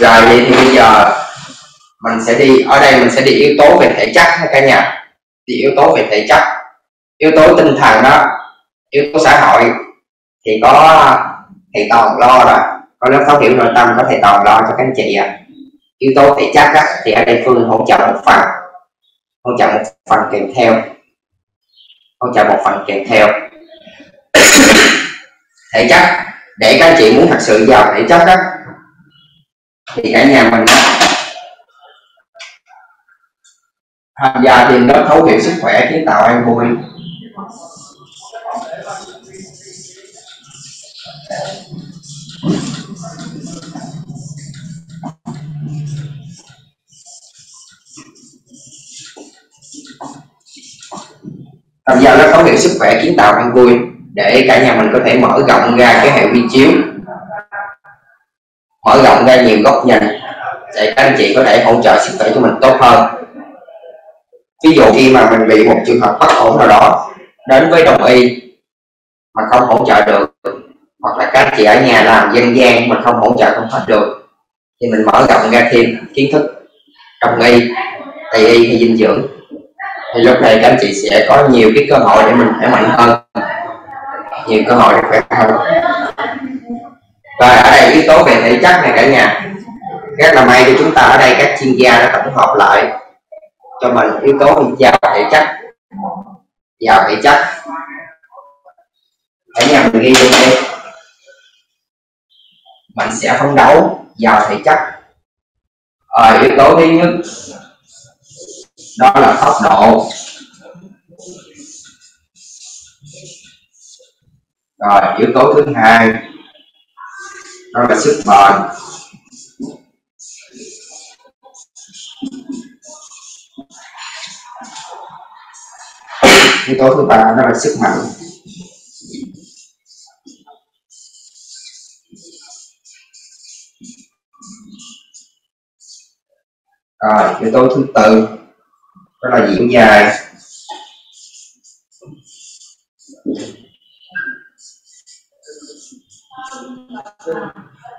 Rồi, vậy thì bây giờ mình sẽ đi, ở đây mình sẽ đi yếu tố về thể chất ha cả nhà. Đi yếu tố về thể chất. Yếu tố tinh thần đó yếu tố xã hội thì có thầy toàn lo rồi. Có lớp thấu hiểu nội tâm có thầy toàn lo cho các anh chị ạ. Yếu tố thể chất á, thì ở đây phương hỗ trợ một phần. Hỗ trợ một phần kèm theo. Hỗ trợ một phần kèm theo. Thể chất để các anh chị muốn thật sự giàu thể chất á thì cả nhà mình tham gia tìm lớp thấu hiểu sức khỏe kiến tạo an vui tham gia lớp thấu hiểu sức khỏe kiến tạo an vui, để cả nhà mình có thể mở rộng ra cái hệ vi chiếu. Mở rộng ra nhiều góc nhìn, để các anh chị có thể hỗ trợ sức khỏe cho mình tốt hơn. Ví dụ khi mà mình bị một trường hợp bất ổn nào đó, đến với đồng y mà không hỗ trợ được. Hoặc là các chị ở nhà làm dân gian mà không hỗ trợ không hết được, thì mình mở rộng ra thêm kiến thức đồng y tây y hay dinh dưỡng. Thì lúc này các anh chị sẽ có nhiều cái cơ hội để mình khỏe mạnh hơn, nhiều cơ hội để khỏe hơn. Và ở đây yếu tố về thể chất này cả nhà, rất là may cho chúng ta ở đây các chuyên gia đã tổng hợp lại cho mình yếu tố giàu thể chất. Giàu thể chất hãy nhà mình ghi luôn đi mình sẽ phấn đấu, giàu thể chất. Ở yếu tố thứ nhất, đó là tốc độ. Rồi, yếu tố thứ hai, đó là sức bền. Yếu tố thứ ba, đó là sức mạnh. Rồi yếu tố thứ tư. Đó là diễn dài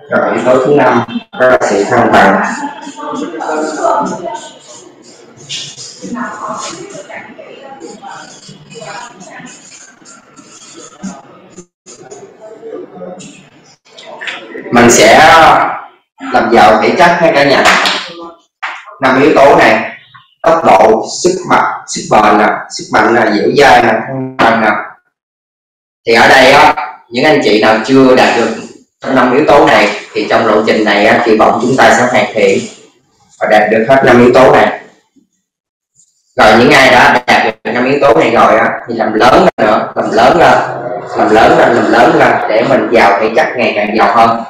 rồi yếu tố thứ năm. Đó là sự thăng bằng. Mình sẽ ờ, làm giàu thể chất hay cả nhà năm yếu tố này. Tốc độ sức mạnh sức bền nè sức mạnh là dẻo dai nè thăng bằng nè. Thì ở đây á những anh chị nào chưa đạt được năm yếu tố này thì trong lộ trình này á, kỳ vọng chúng ta sẽ hoàn thiện và đạt được hết năm yếu tố này. Rồi những ai đã đạt được năm yếu tố này rồi á thì làm lớn lên nữa làm lớn lên làm lớn lên làm lớn lên để mình giàu thì chắc ngày càng giàu hơn.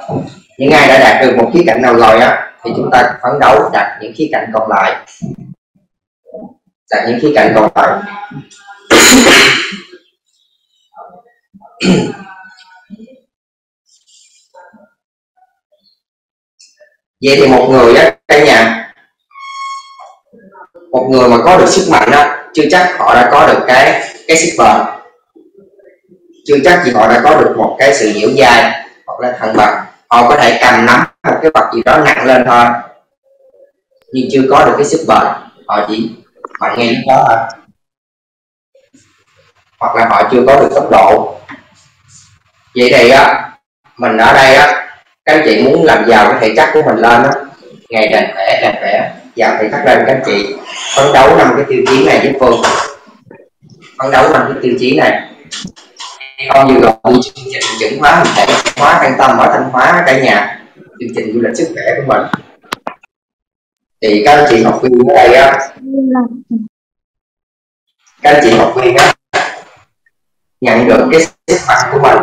Những ai đã đạt được một khía cạnh nào rồi á thì chúng ta phấn đấu đạt những khía cạnh còn lại. Đạt những khía cạnh còn lại. Vậy thì một người á, cả nhà, một người mà có được sức mạnh á, chưa chắc họ đã có được cái cái sức bền. Chưa chắc gì họ đã có được một cái sự dẻo dai hoặc là thăng bằng. Họ có thể cầm nắm một cái vật gì đó nặng lên thôi. Nhưng chưa có được cái sức bền. Họ chỉ mạnh nghe lúc đó thôi. Hoặc là họ chưa có được tốc độ. Vậy thì á, mình ở đây á, các anh chị muốn làm giàu cái thể chất của mình lên á, ngày càng khỏe càng khỏe. Giàu thể chất lên các anh chị phấn đấu năm cái tiêu chí này với phương phấn đấu năm cái tiêu chí này. Con vừa gọi chương trình chuẩn hóa hình thể, hóa an tâm ở thanh hóa cả nhà chương trình du lịch sức khỏe của mình. Thì các anh chị học viên ở đây á, các anh chị học viên á, nhận được cái sức mạnh của mình,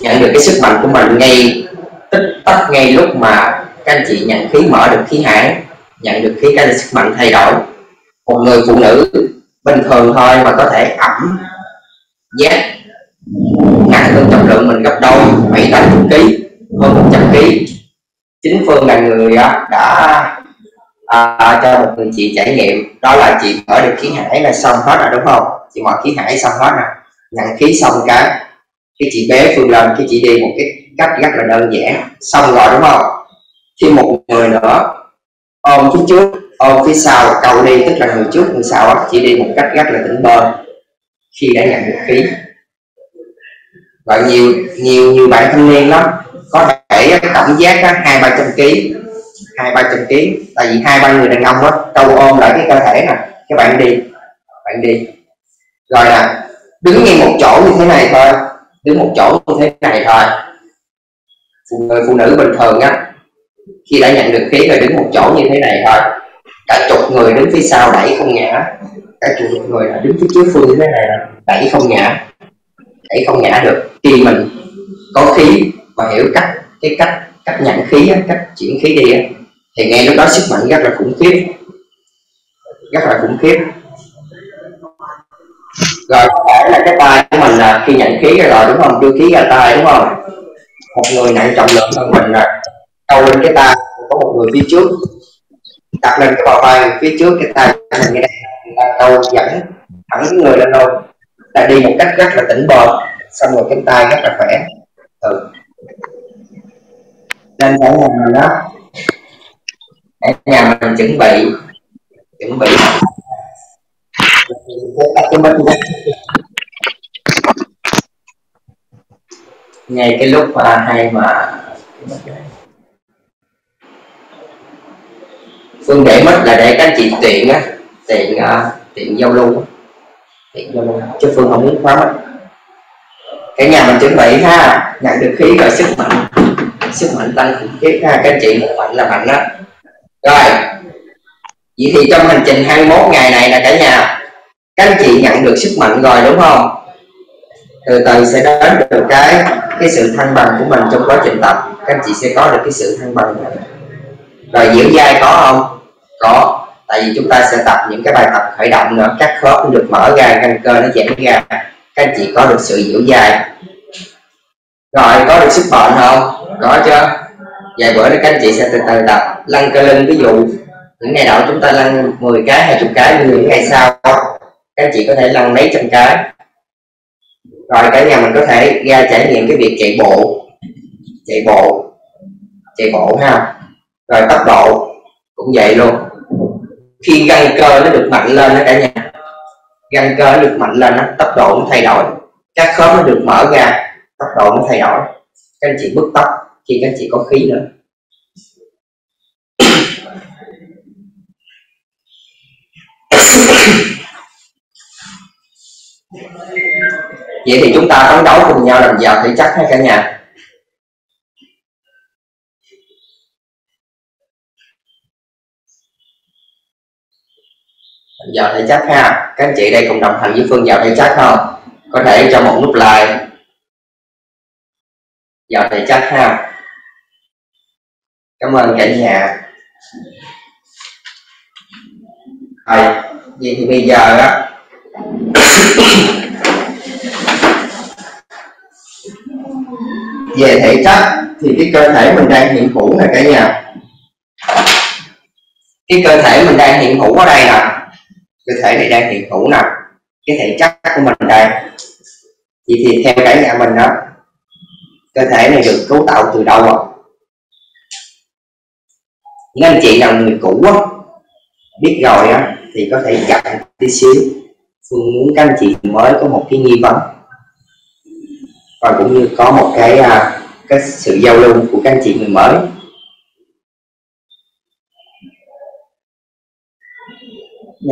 nhận được cái sức mạnh của mình ngay tích tắc ngay lúc mà các anh chị nhận khí mở được khí hải nhận được khí cái sức mạnh thay đổi. Một người phụ nữ bình thường thôi mà có thể ẩm giác nặng hơn trọng lượng mình gấp đôi, bảy tám kg hơn một trăm kg chính phương là người à, đã à, à, cho một người chị trải nghiệm. Đó là chị mở được khí hải là xong hết rồi đúng không? Chị mở khí hải xong hết rồi. Nhận khí xong cái khi chị bé phương lên khi chị đi một cái cách rất là đơn giản. Xong rồi đúng không? Khi một người nữa. Ôm phía trước ôm phía sau cầu đi tức là người trước người sau chị đi một cách rất là tỉnh bơ khi đã nhận được khí. Và nhiều nhiều nhiều bạn thanh niên lắm có thể cảm giác hai ba trăm ký. Hai ba trăm ký. Tại vì hai ba người đàn ông đó câu ôm lại cái cơ thể nè. Các bạn đi. Bạn đi. Rồi nè, đứng ngay một chỗ như thế này thôi. Đứng một chỗ như thế này thôi. Phụ người phụ nữ bình thường á, khi đã nhận được khí rồi đứng một chỗ như thế này thôi. Cả chục người đứng phía sau đẩy không ngã. Cả chục người là đứng phía trước phương như thế này đẩy không ngã. Đẩy không ngã được. Khi mình có khí và hiểu cách, cái cách cách nhận khí cách chuyển khí đi thì nghe lúc đó sức mạnh rất là khủng khiếp. Rất là khủng khiếp. Rồi, có thể là cái tay của mình là khi nhận khí rồi, đúng không? Đưa khí ra tay, đúng không? Một người nặng trọng lượng hơn mình là câu lên cái tay, có một người phía trước. Đặt lên cái bờ vai phía trước, cái tay mình như đây là câu dẫn thẳng cái người lên luôn. Là đi một cách rất là tỉnh bờ xong rồi cánh tay rất là khỏe. Ừ nên cả nhà mình đó. Cả nhà mình chuẩn bị chuẩn bị. Cái ngay cái lúc mà hay mà phương để mất là để các chị tiện á tiện uh, tiện giao lưu tiện giao lưu. Chứ phương không muốn khóa mất cả nhà mình chuẩn bị ha nhận được khí rồi, sức mạnh. Sức mạnh tăng khủng khiếp ha, các anh chị, một mạnh là mạnh đó. Rồi, vậy thì trong hành trình 21 ngày này là cả nhà, các anh chị nhận được sức mạnh rồi, đúng không? Từ từ sẽ đến được cái cái sự thăng bằng của mình trong quá trình tập. Các anh chị sẽ có được cái sự thăng bằng này. Rồi dẻo dai có không? Có, tại vì chúng ta sẽ tập những cái bài tập khởi động nữa. Các khớp được mở ra căn cơ nó giãn ra các anh chị có được sự dẻo dai rồi, có được sức bền không? Có chưa vài bữa nữa các anh chị sẽ từ từ tập lăn cơ lưng, ví dụ, những ngày đầu chúng ta lăn 10 cái 20 cái nhưng những ngày sau, các anh chị có thể lăn mấy trăm cái. Rồi, cả nhà mình có thể ra trải nghiệm cái việc chạy bộ. Chạy bộ. Chạy bộ ha. Rồi tốc độ cũng vậy luôn. Khi gân cơ nó được mạnh lên đó cả nhà gân cơ nó được mạnh lên tốc độ nó thay đổi. Các khớp nó được mở ra, tốc độ nó thay đổi. Các anh chị bứt tốc khi các anh chị có khí nữa. Vậy thì chúng ta phấn đấu cùng nhau làm giàu thể chất hay cả nhà? Vào giàu thể chất ha. Các anh chị đây cùng đồng hành với phương vào thể chất không có thể cho một nút like. Vào thể chất ha. Cảm ơn cả nhà. Rồi, vậy thì bây giờ á. Về thể chất, thì cái cơ thể mình đang hiện hữu nè cả nhà. Cái cơ thể mình đang hiện hữu ở đây nè cơ thể này đang hiện hữu nè cái thể chất của mình đây. Vậy thì theo cả nhà mình đó cơ thể này được cấu tạo từ đâu ạ? Những anh chị nào người cũ á biết rồi á thì có thể chậm tí xíu. Phương muốn các anh chị mới có một cái nghi vấn. Và cũng như có một cái à, cái sự giao lưu của các anh chị người mới.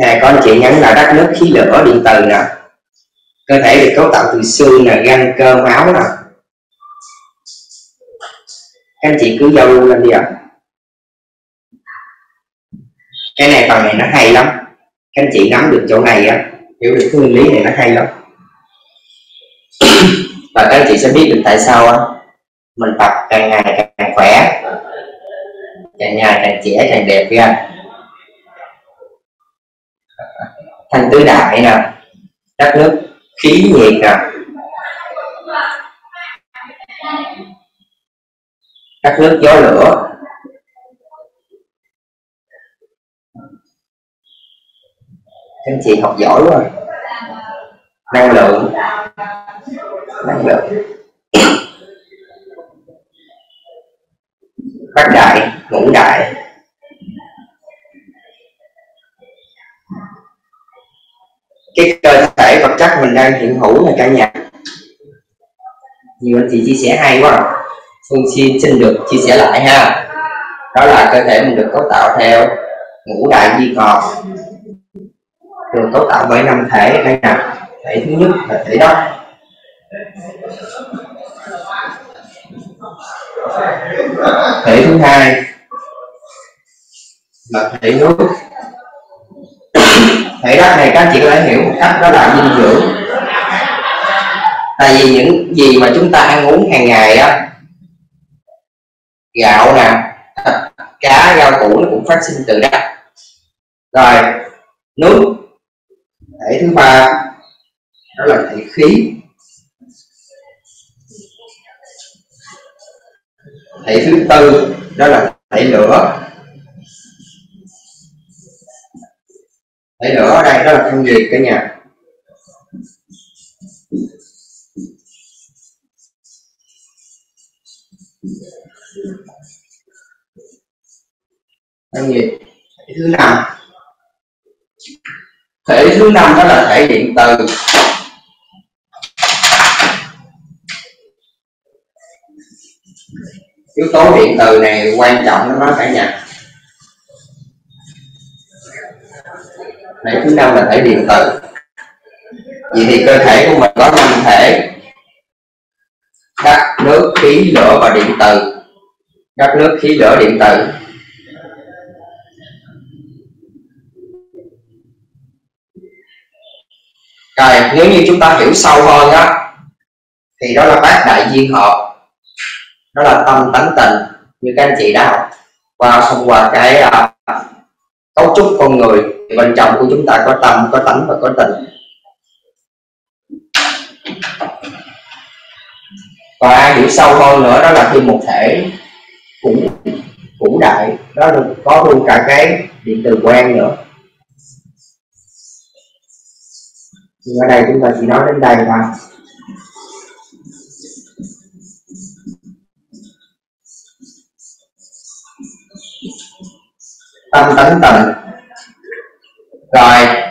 Nè có anh chị nhắn là đất nước khí lửa điện từ nè. Cơ thể được cấu tạo từ xương nè, gan, cơ, máu nè. Các anh chị cứ giao lưu lên đi ạ. Cái này phần này nó hay lắm. Các anh chị nắm được chỗ này á Hiểu được cái nguyên lý này nó hay lắm. Và các anh chị sẽ biết được tại sao á. Mình tập càng ngày càng khỏe càng ngày càng trẻ càng đẹp ra thanh tứ đại nè, đất nước khí nhiệt nè. Đất nước gió lửa. Anh chị học giỏi quá. Năng lượng. Năng lượng. Bát đại, ngũ đại. Cái cơ thể vật chất mình đang hiện hữu này cả nhà. Nhiều anh chị chia sẻ hay quá à. Phương xin xin được chia sẻ lại ha. Đó là cơ thể mình được cấu tạo theo ngũ đại di ngọt được cấu tạo bởi năm thể, cả nhà. Thể thứ nhất là thể đất. Thể thứ hai là thể nước thể đất này các anh chị có thể hiểu một cách đó là dinh dưỡng. Tại vì những gì mà chúng ta ăn uống hàng ngày á, gạo nè cá, rau củ nó cũng phát sinh từ đất. Rồi, nước, thể thứ ba, đó là thể khí. Thể thứ tư, đó là thể lửa. Thể lửa ở đây, đó là thân nhiệt cả nhà. Thân nhiệt thể thứ năm. Thể thứ năm đó là thể điện từ. Yếu tố điện từ này quan trọng lắm đó cả nhà. Thể thứ năm là thể điện tử, vậy thì cơ thể của mình có năm thể. Đất nước khí lửa và điện tử, đất nước khí lửa điện tử. rồi nếu như chúng ta hiểu sâu hơn á thì đó là bát đại duyên hợp đó là tâm tánh tình như các anh chị đã học qua thông qua cái uh, cấu trúc con người thì bên trong của chúng ta có tâm, có tánh và có tình. Và ai hiểu sâu hơn nữa đó là khi một thể cũng cũng đại, đó là có luôn cả cái điện từ quan nữa. Nhưng ở đây chúng ta chỉ nói đến đây thôi tâm tánh tình rồi.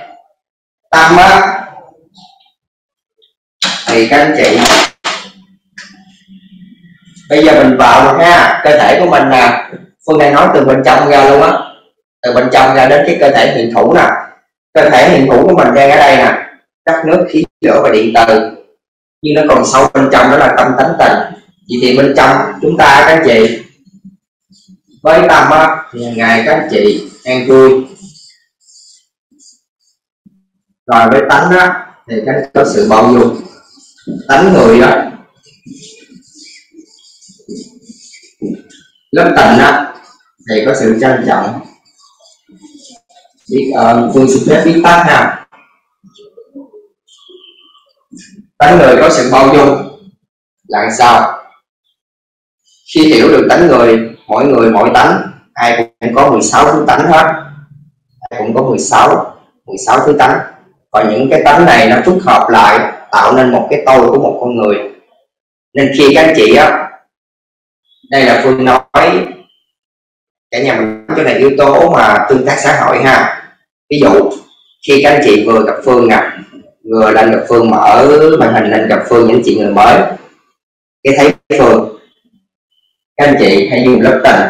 Tâm á thì các anh chị. Bây giờ mình vào rồi ha. Cơ thể của mình nè. Phương đang nói từ bên trong ra luôn á. Từ bên trong ra đến cái cơ thể hiện thủ nè. Cơ thể hiện thủ của mình đang ở đây nè. Đất nước, khí, lửa và điện từ. Nhưng nó còn sâu bên trong, đó là tâm tánh tình. Vậy thì bên trong chúng ta, các anh chị. Với tâm á, thì hàng ngày các anh chị ăn vui rồi với tánh đó thì các có sự bao dung. Tánh người đó lớp tình đó thì có sự trân trọng. Biết ơn uh, phương xin phép biết tác ha tánh người có sự bao dung. Là sao? Khi hiểu được tánh người mỗi người mỗi tánh ai cũng có 16 thứ tánh hết. Ai cũng có 16 16 thứ tánh và những cái tánh này nó phức hợp lại, tạo nên một cái tôi của một con người. Nên khi các anh chị á, đây là phương nói, cả nhà mình cái này yếu tố mà tương tác xã hội ha. Ví dụ, khi các anh chị vừa gặp phương nè, vừa lên gặp phương mở màn hình lên gặp phương những chị người mới, cái thấy phương, các anh chị hay dùng lớp tình.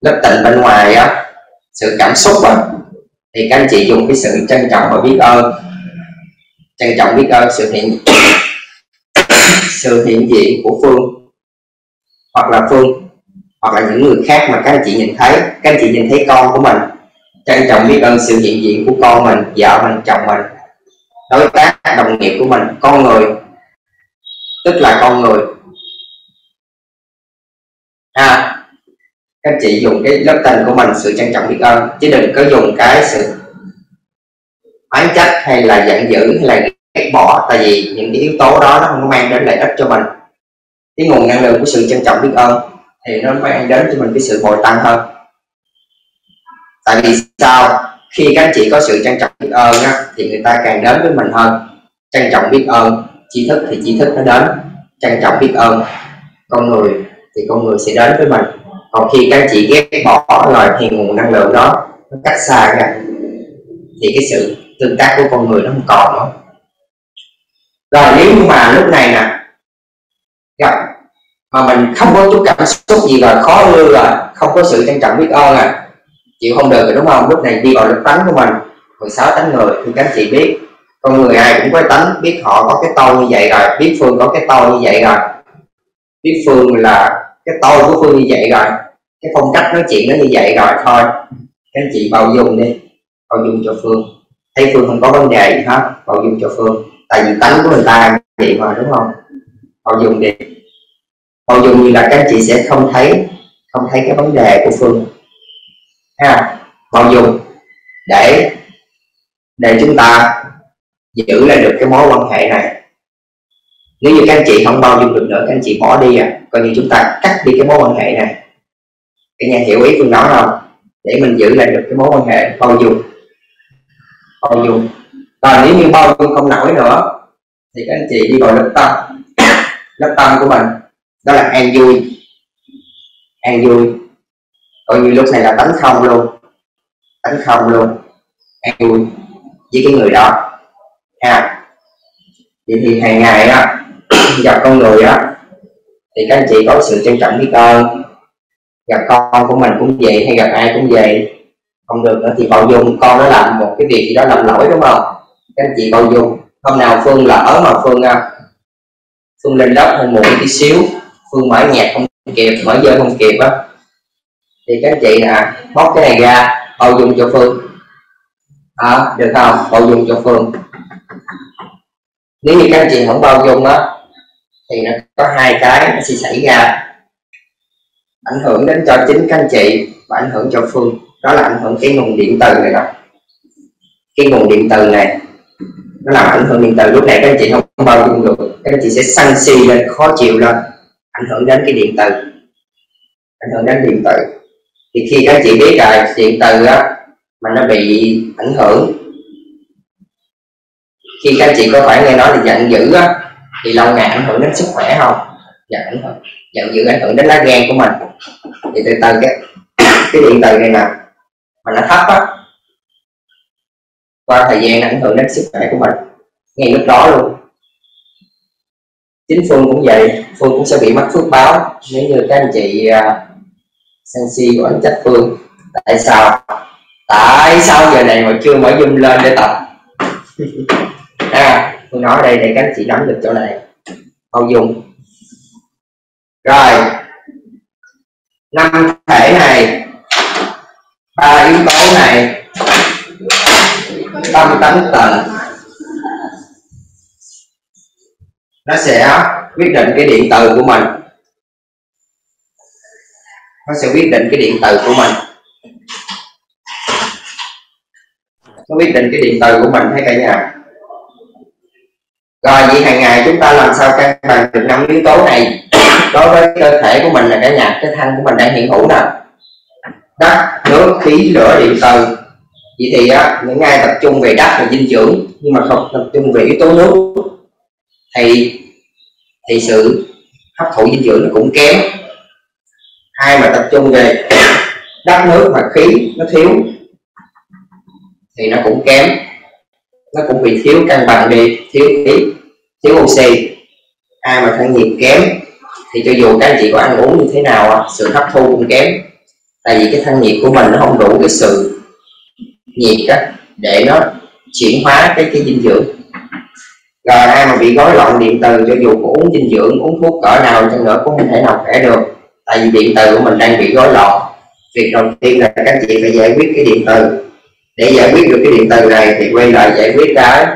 Lớp tình bên ngoài á, sự cảm xúc á thì các anh chị dùng cái sự trân trọng và biết ơn. Trân trọng, biết ơn sự hiện sự hiện diện của phương. Hoặc là phương, hoặc là những người khác mà các anh chị nhìn thấy, các anh chị nhìn thấy con của mình. Trân trọng, biết ơn sự hiện diện của con mình, vợ mình, chồng mình, đối tác, đồng nghiệp của mình, con người. Tức là con người. À các chị dùng cái lớp tình của mình sự trân trọng biết ơn. Chứ đừng có dùng cái sự oán trách hay là giận dữ hay là ghét bỏ tại vì những cái yếu tố đó nó không có mang đến lợi ích cho mình. Cái nguồn năng lượng của sự trân trọng biết ơn thì nó mang đến cho mình cái sự bồi tăng hơn. Tại vì sao? Khi các anh chị có sự trân trọng biết ơn á, thì người ta càng đến với mình hơn. Trân trọng biết ơn tri thức thì tri thức nó đến. Trân trọng biết ơn con người thì con người sẽ đến với mình còn khi các anh chị ghét bỏ rồi thì nguồn năng lượng đó, nó cách xa ra thì cái sự tương tác của con người nó không còn nữa. Rồi nếu như mà lúc này nè, gặp mà mình không có chút cảm xúc gì rồi khó ưa rồi, không có sự trân trọng biết ơn à chịu không được rồi đúng không? Lúc này đi vào lực tánh của mình 16 tánh người, thì các anh chị biết, con người ai cũng có tánh, biết họ có cái tôi như vậy rồi, biết phương có cái tôi như vậy rồi. Biết phương là cái tôi của phương như vậy rồi cái phong cách nói chuyện nó như vậy rồi thôi. Các anh chị bao dung đi, bao dung cho phương. Thấy phương không có vấn đề gì hết, bao dung cho phương. Tại vì tánh của người ta vậy mà, đúng không? Bao dung đi. Bao dung như là các anh chị sẽ không thấy không thấy cái vấn đề của phương. Ha bao dung để để chúng ta giữ lại được cái mối quan hệ này. Nếu như các anh chị không bao dung được nữa, các anh chị bỏ đi à. Coi như chúng ta cắt đi cái mối quan hệ này cái nhà hiểu ý tôi nói không để mình giữ lại được cái mối quan hệ bao dung. Bao dung. Còn nếu như bao dung không nổi nữa, thì các anh chị đi vào lớp tâm lớp tâm của mình, đó là an vui. An vui. Coi như lúc này là tánh không luôn. Tánh không luôn. An vui với cái người đó. Ha. Vậy thì hàng ngày á, gặp con người á, thì các anh chị có sự trân trọng biết ơn gặp con của mình cũng vậy hay gặp ai cũng vậy. Không được nữa thì bao dung con nó làm một cái việc gì đó làm lỗi đúng không? Các anh chị bao dung hôm nào phương lỡ mà phương à, phương lên lớp hơi muộn tí xíu phương mở nhạc không kịp mở giờ không kịp á. Thì các anh chị à, nè bóc cái này ra bao dung cho phương. À, được không? Bao dung cho phương. Nếu như các anh chị không bao dung á thì nó có hai cái nó sẽ xảy ra ảnh hưởng đến cho chính các anh chị và ảnh hưởng cho phương. Đó là ảnh hưởng cái nguồn điện từ này đó cái nguồn điện từ này, nó làm ảnh hưởng điện từ. Lúc này các anh chị không bao dung được. Các anh chị sẽ sân si lên, khó chịu lên. Ảnh hưởng đến cái điện từ. Ảnh hưởng đến điện từ. Thì khi các anh chị biết rồi, điện từ á, mà nó bị ảnh hưởng. Khi các anh chị có phải nghe nói là giận dữ á, thì lâu ngày ảnh hưởng đến sức khỏe không? Dạ ảnh hưởng giận dữ ảnh hưởng đến lá gan của mình. Thì từ từ cái cái điện từ này nè. Mà nó thấp á. Qua thời gian ảnh hưởng đến sức khỏe của mình. Ngay lúc đó luôn. Chính phương cũng vậy. Phương cũng sẽ bị mất phước báo. Nếu như các anh chị à, uh, sân si của anh trách phương tại sao? Tại sao giờ này mà chưa mở zoom lên để tập? À tôi nói đây để các anh chị nắm được chỗ này. Bao dung rồi. Năm thể này. Ba yếu tố này. Tâm tánh tình nó sẽ quyết định cái điện từ của mình. Nó sẽ quyết định cái điện từ của mình. Nó quyết định cái điện từ của mình, thấy cả nhà. Rồi, vậy hàng ngày chúng ta làm sao cân bằng được năm yếu tố này? Đối với cơ thể của mình là cả nhà, cái thanh của mình đang hiện hữu nè. Đất nước, khí, lửa, điện từ. Vậy thì, á, những ai tập trung về đất là dinh dưỡng, nhưng mà không tập trung về yếu tố nước, thì thì sự hấp thụ dinh dưỡng nó cũng kém. Ai mà tập trung về đất, nước mà khí nó thiếu, thì nó cũng kém. Nó cũng bị thiếu cân bằng đi, thiếu khí, thiếu oxy. Ai mà thân nhiệt kém thì cho dù các anh chị có ăn uống như thế nào sự hấp thu cũng kém. Tại vì cái thân nhiệt của mình nó không đủ cái sự nhiệt á, để nó chuyển hóa cái cái dinh dưỡng. Rồi ai mà bị rối loạn điện từ, cho dù có uống dinh dưỡng, uống thuốc cỡ nào chăng nữa cũng không thể nào khỏe được. Tại vì điện từ của mình đang bị rối loạn. Việc đầu tiên là các chị phải giải quyết cái điện từ. Để giải quyết được cái điện từ này thì quay lại giải quyết cái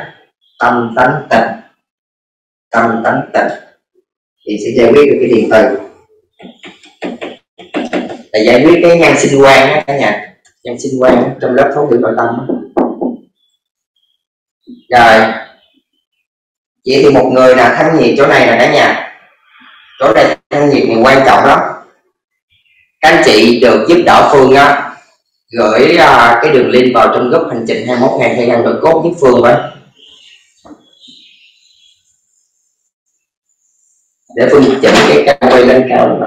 tâm tánh tịch tâm tánh tịch thì sẽ giải quyết được cái điện từ. Là giải quyết cái nhân sinh quan á cả nhà. Nhân sinh quan trong lớp thấu hiểu nội tâm rồi. Vậy thì một người là thân nhiệt chỗ này là cả nhà. Chỗ này thân nhiệt này quan trọng lắm. Các anh chị được giúp đỡ phương á gửi uh, cái đường link vào trong group hành trình 21 ngày thay ngăn đội cốt với phương với để tôi chỉnh cái cam quay lên cao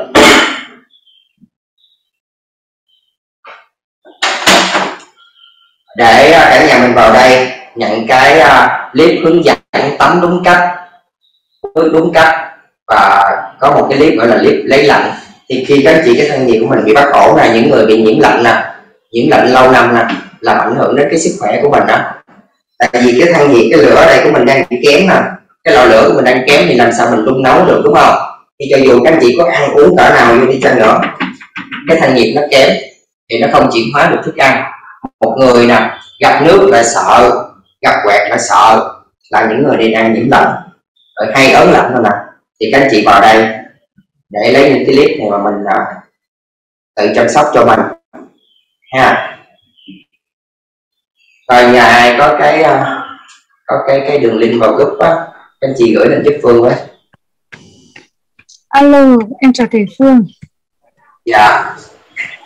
để à, cả nhà mình vào đây nhận cái à, clip hướng dẫn tắm đúng cách nước đúng cách và có một cái clip gọi là clip lấy lạnh. Thì khi các chị cái thân nhiệt của mình bị bắt ổn này những người bị nhiễm lạnh nè, nhiễm lạnh lâu năm nè, làm ảnh hưởng đến cái sức khỏe của mình đó. Tại vì cái thân nhiệt, cái lửa ở đây của mình đang bị kém nè cái lò lửa của mình đang kém thì làm sao mình đun nấu được đúng không? Thì cho dù các anh chị có ăn uống cỡ nào vô đi chăng nữa cái thân nhiệt nó kém thì nó không chuyển hóa được thức ăn. Một người nè gặp nước là sợ gặp quẹt là sợ là những người đi ăn nhiễm lạnh rồi hay ớn lạnh thôi nè thì các anh chị vào đây để lấy những cái clip này mà mình à, tự chăm sóc cho mình ha. Rồi nhà ai có cái à, có cái cái đường link vào group á? Anh chị gửi lên giúp phương với. Alo em chào thầy phương. Dạ.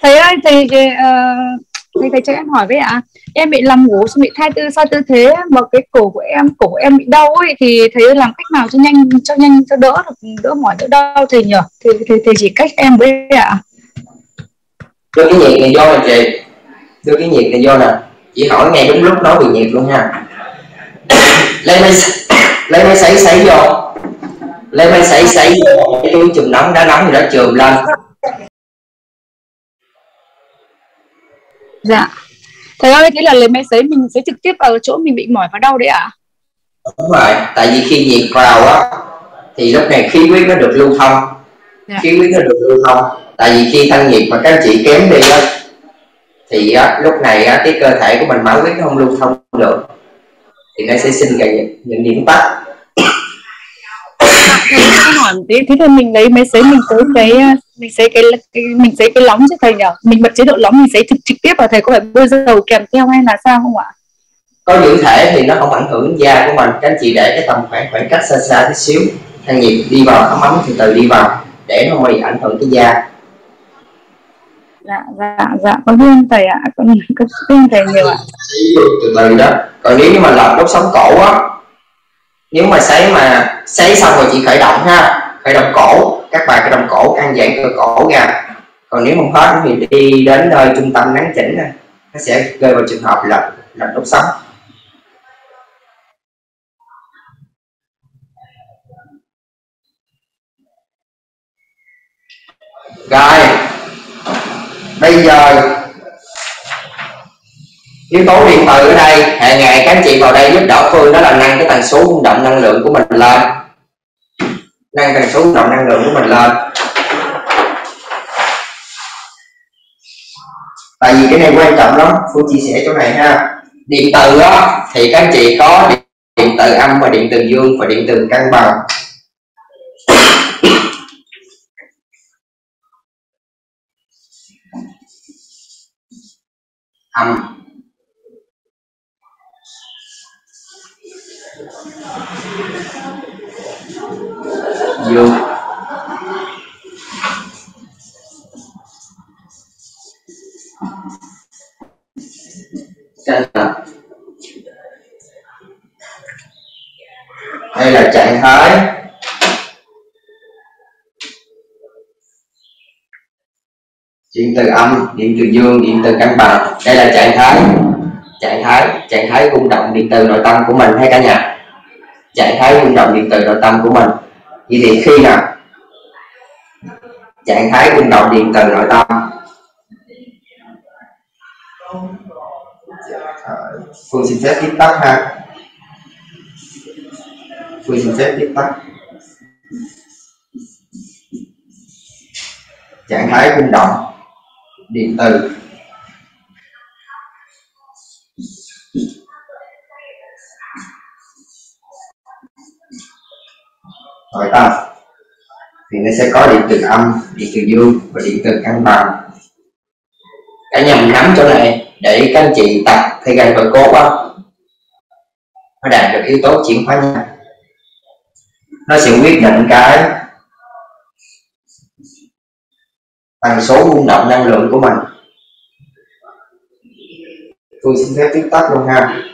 Thầy ơi thầy uh, thầy thầy cho em hỏi với ạ. À, em bị nằm ngủ xong bị thay tư sai tư thế mà cái cổ của em cổ của em bị đau ấy thì thầy làm cách nào cho nhanh cho nhanh cho đỡ được đỡ mỏi đỡ đau thầy nhỉ? Thì thầy, thầy chỉ cách em với ạ. À. đưa cái nhiệt này vô nè chị. Đưa cái nhiệt này vô nè. Chỉ hỏi ngay đúng lúc nói bị nhiệt luôn nha lấy máy lấy máy sấy sấy vô. Lấy máy sấy sấy vô. Cái túi chùm nóng đá nóng gì đó chùm lên. Dạ. Thầy ơi thế là lấy máy sấy mình sẽ trực tiếp vào chỗ mình bị mỏi và đau đấy ạ? À? đúng rồi. Tại vì khi nhiệt vào á thì lúc này khí huyết nó được lưu thông. Dạ. khí huyết nó được lưu thông. Tại vì khi thân nhiệt mà các chị kém đi á thì á, lúc này á, cái cơ thể của mình máu huyết nó không lưu thông được. Thì nó sẽ sinh ra những, điểm tắc hỏi một tí thế thì mình lấy máy sấy mình tới cái mình sấy cái, cái mình sấy cái lóng chứ thầy nhỉ mình bật chế độ lóng mình sấy trực trực tiếp vào thầy có phải bôi dầu kèm theo hay là sao không ạ? Có dưỡng thể thì nó không ảnh hưởng da của mình. Các anh chị để cái tầm khoảng khoảng cách xa xa tí xíu. Thân nhiệt đi vào ấm ấm từ từ đi vào để nó không bị ảnh hưởng tới da. Dạ dạ dạ con biết thầy ạ con con biết thầy nhiều ạ. Từ từ đó. Còn nếu như mà lọc đốt sống cổ á nếu mà sấy mà sấy xong rồi chị khởi động ha, khởi động cổ, các bạn khởi động cổ, ăn giãn cơ cổ ra còn nếu không hết thì đi đến nơi trung tâm nắng chỉnh này nó sẽ rơi vào trường hợp là là đốt sống rồi, bây giờ yếu tố điện từ ở đây hàng ngày các anh chị vào đây giúp đỡ phương, đó là nâng cái tần số rung động năng lượng của mình lên. Nâng tần số rung động năng lượng của mình lên. Tại vì cái này quan trọng lắm, phương chia sẻ chỗ này ha. Điện từ á, thì các anh chị có điện từ âm và điện từ dương và điện từ cân bằng. Âm. Dương đây là đây là trạng thái. Điện từ âm điện từ dương điện từ cân bằng đây là trạng thái. Trạng thái trạng thái rung động điện từ nội tâm của mình, hay cả nhà? Trạng thái rung động điện từ nội tâm của mình. Vậy thì khi nào? Trạng thái rung động điện từ nội tâm. Phương xin phép viết tắt ha. Phương xin phép viết tắt. Trạng thái rung động điện từ. nội tâm thì nó sẽ có điện từ âm, điện từ dương và điện từ cân bằng cả nhà mình nắm chỗ này để các anh chị tập thay gan phần cốt á nó đạt được yếu tố chuyển hóa nha nó sẽ quyết định cái tần số rung động năng lượng của mình. Tôi xin phép tiếp tắt luôn ha.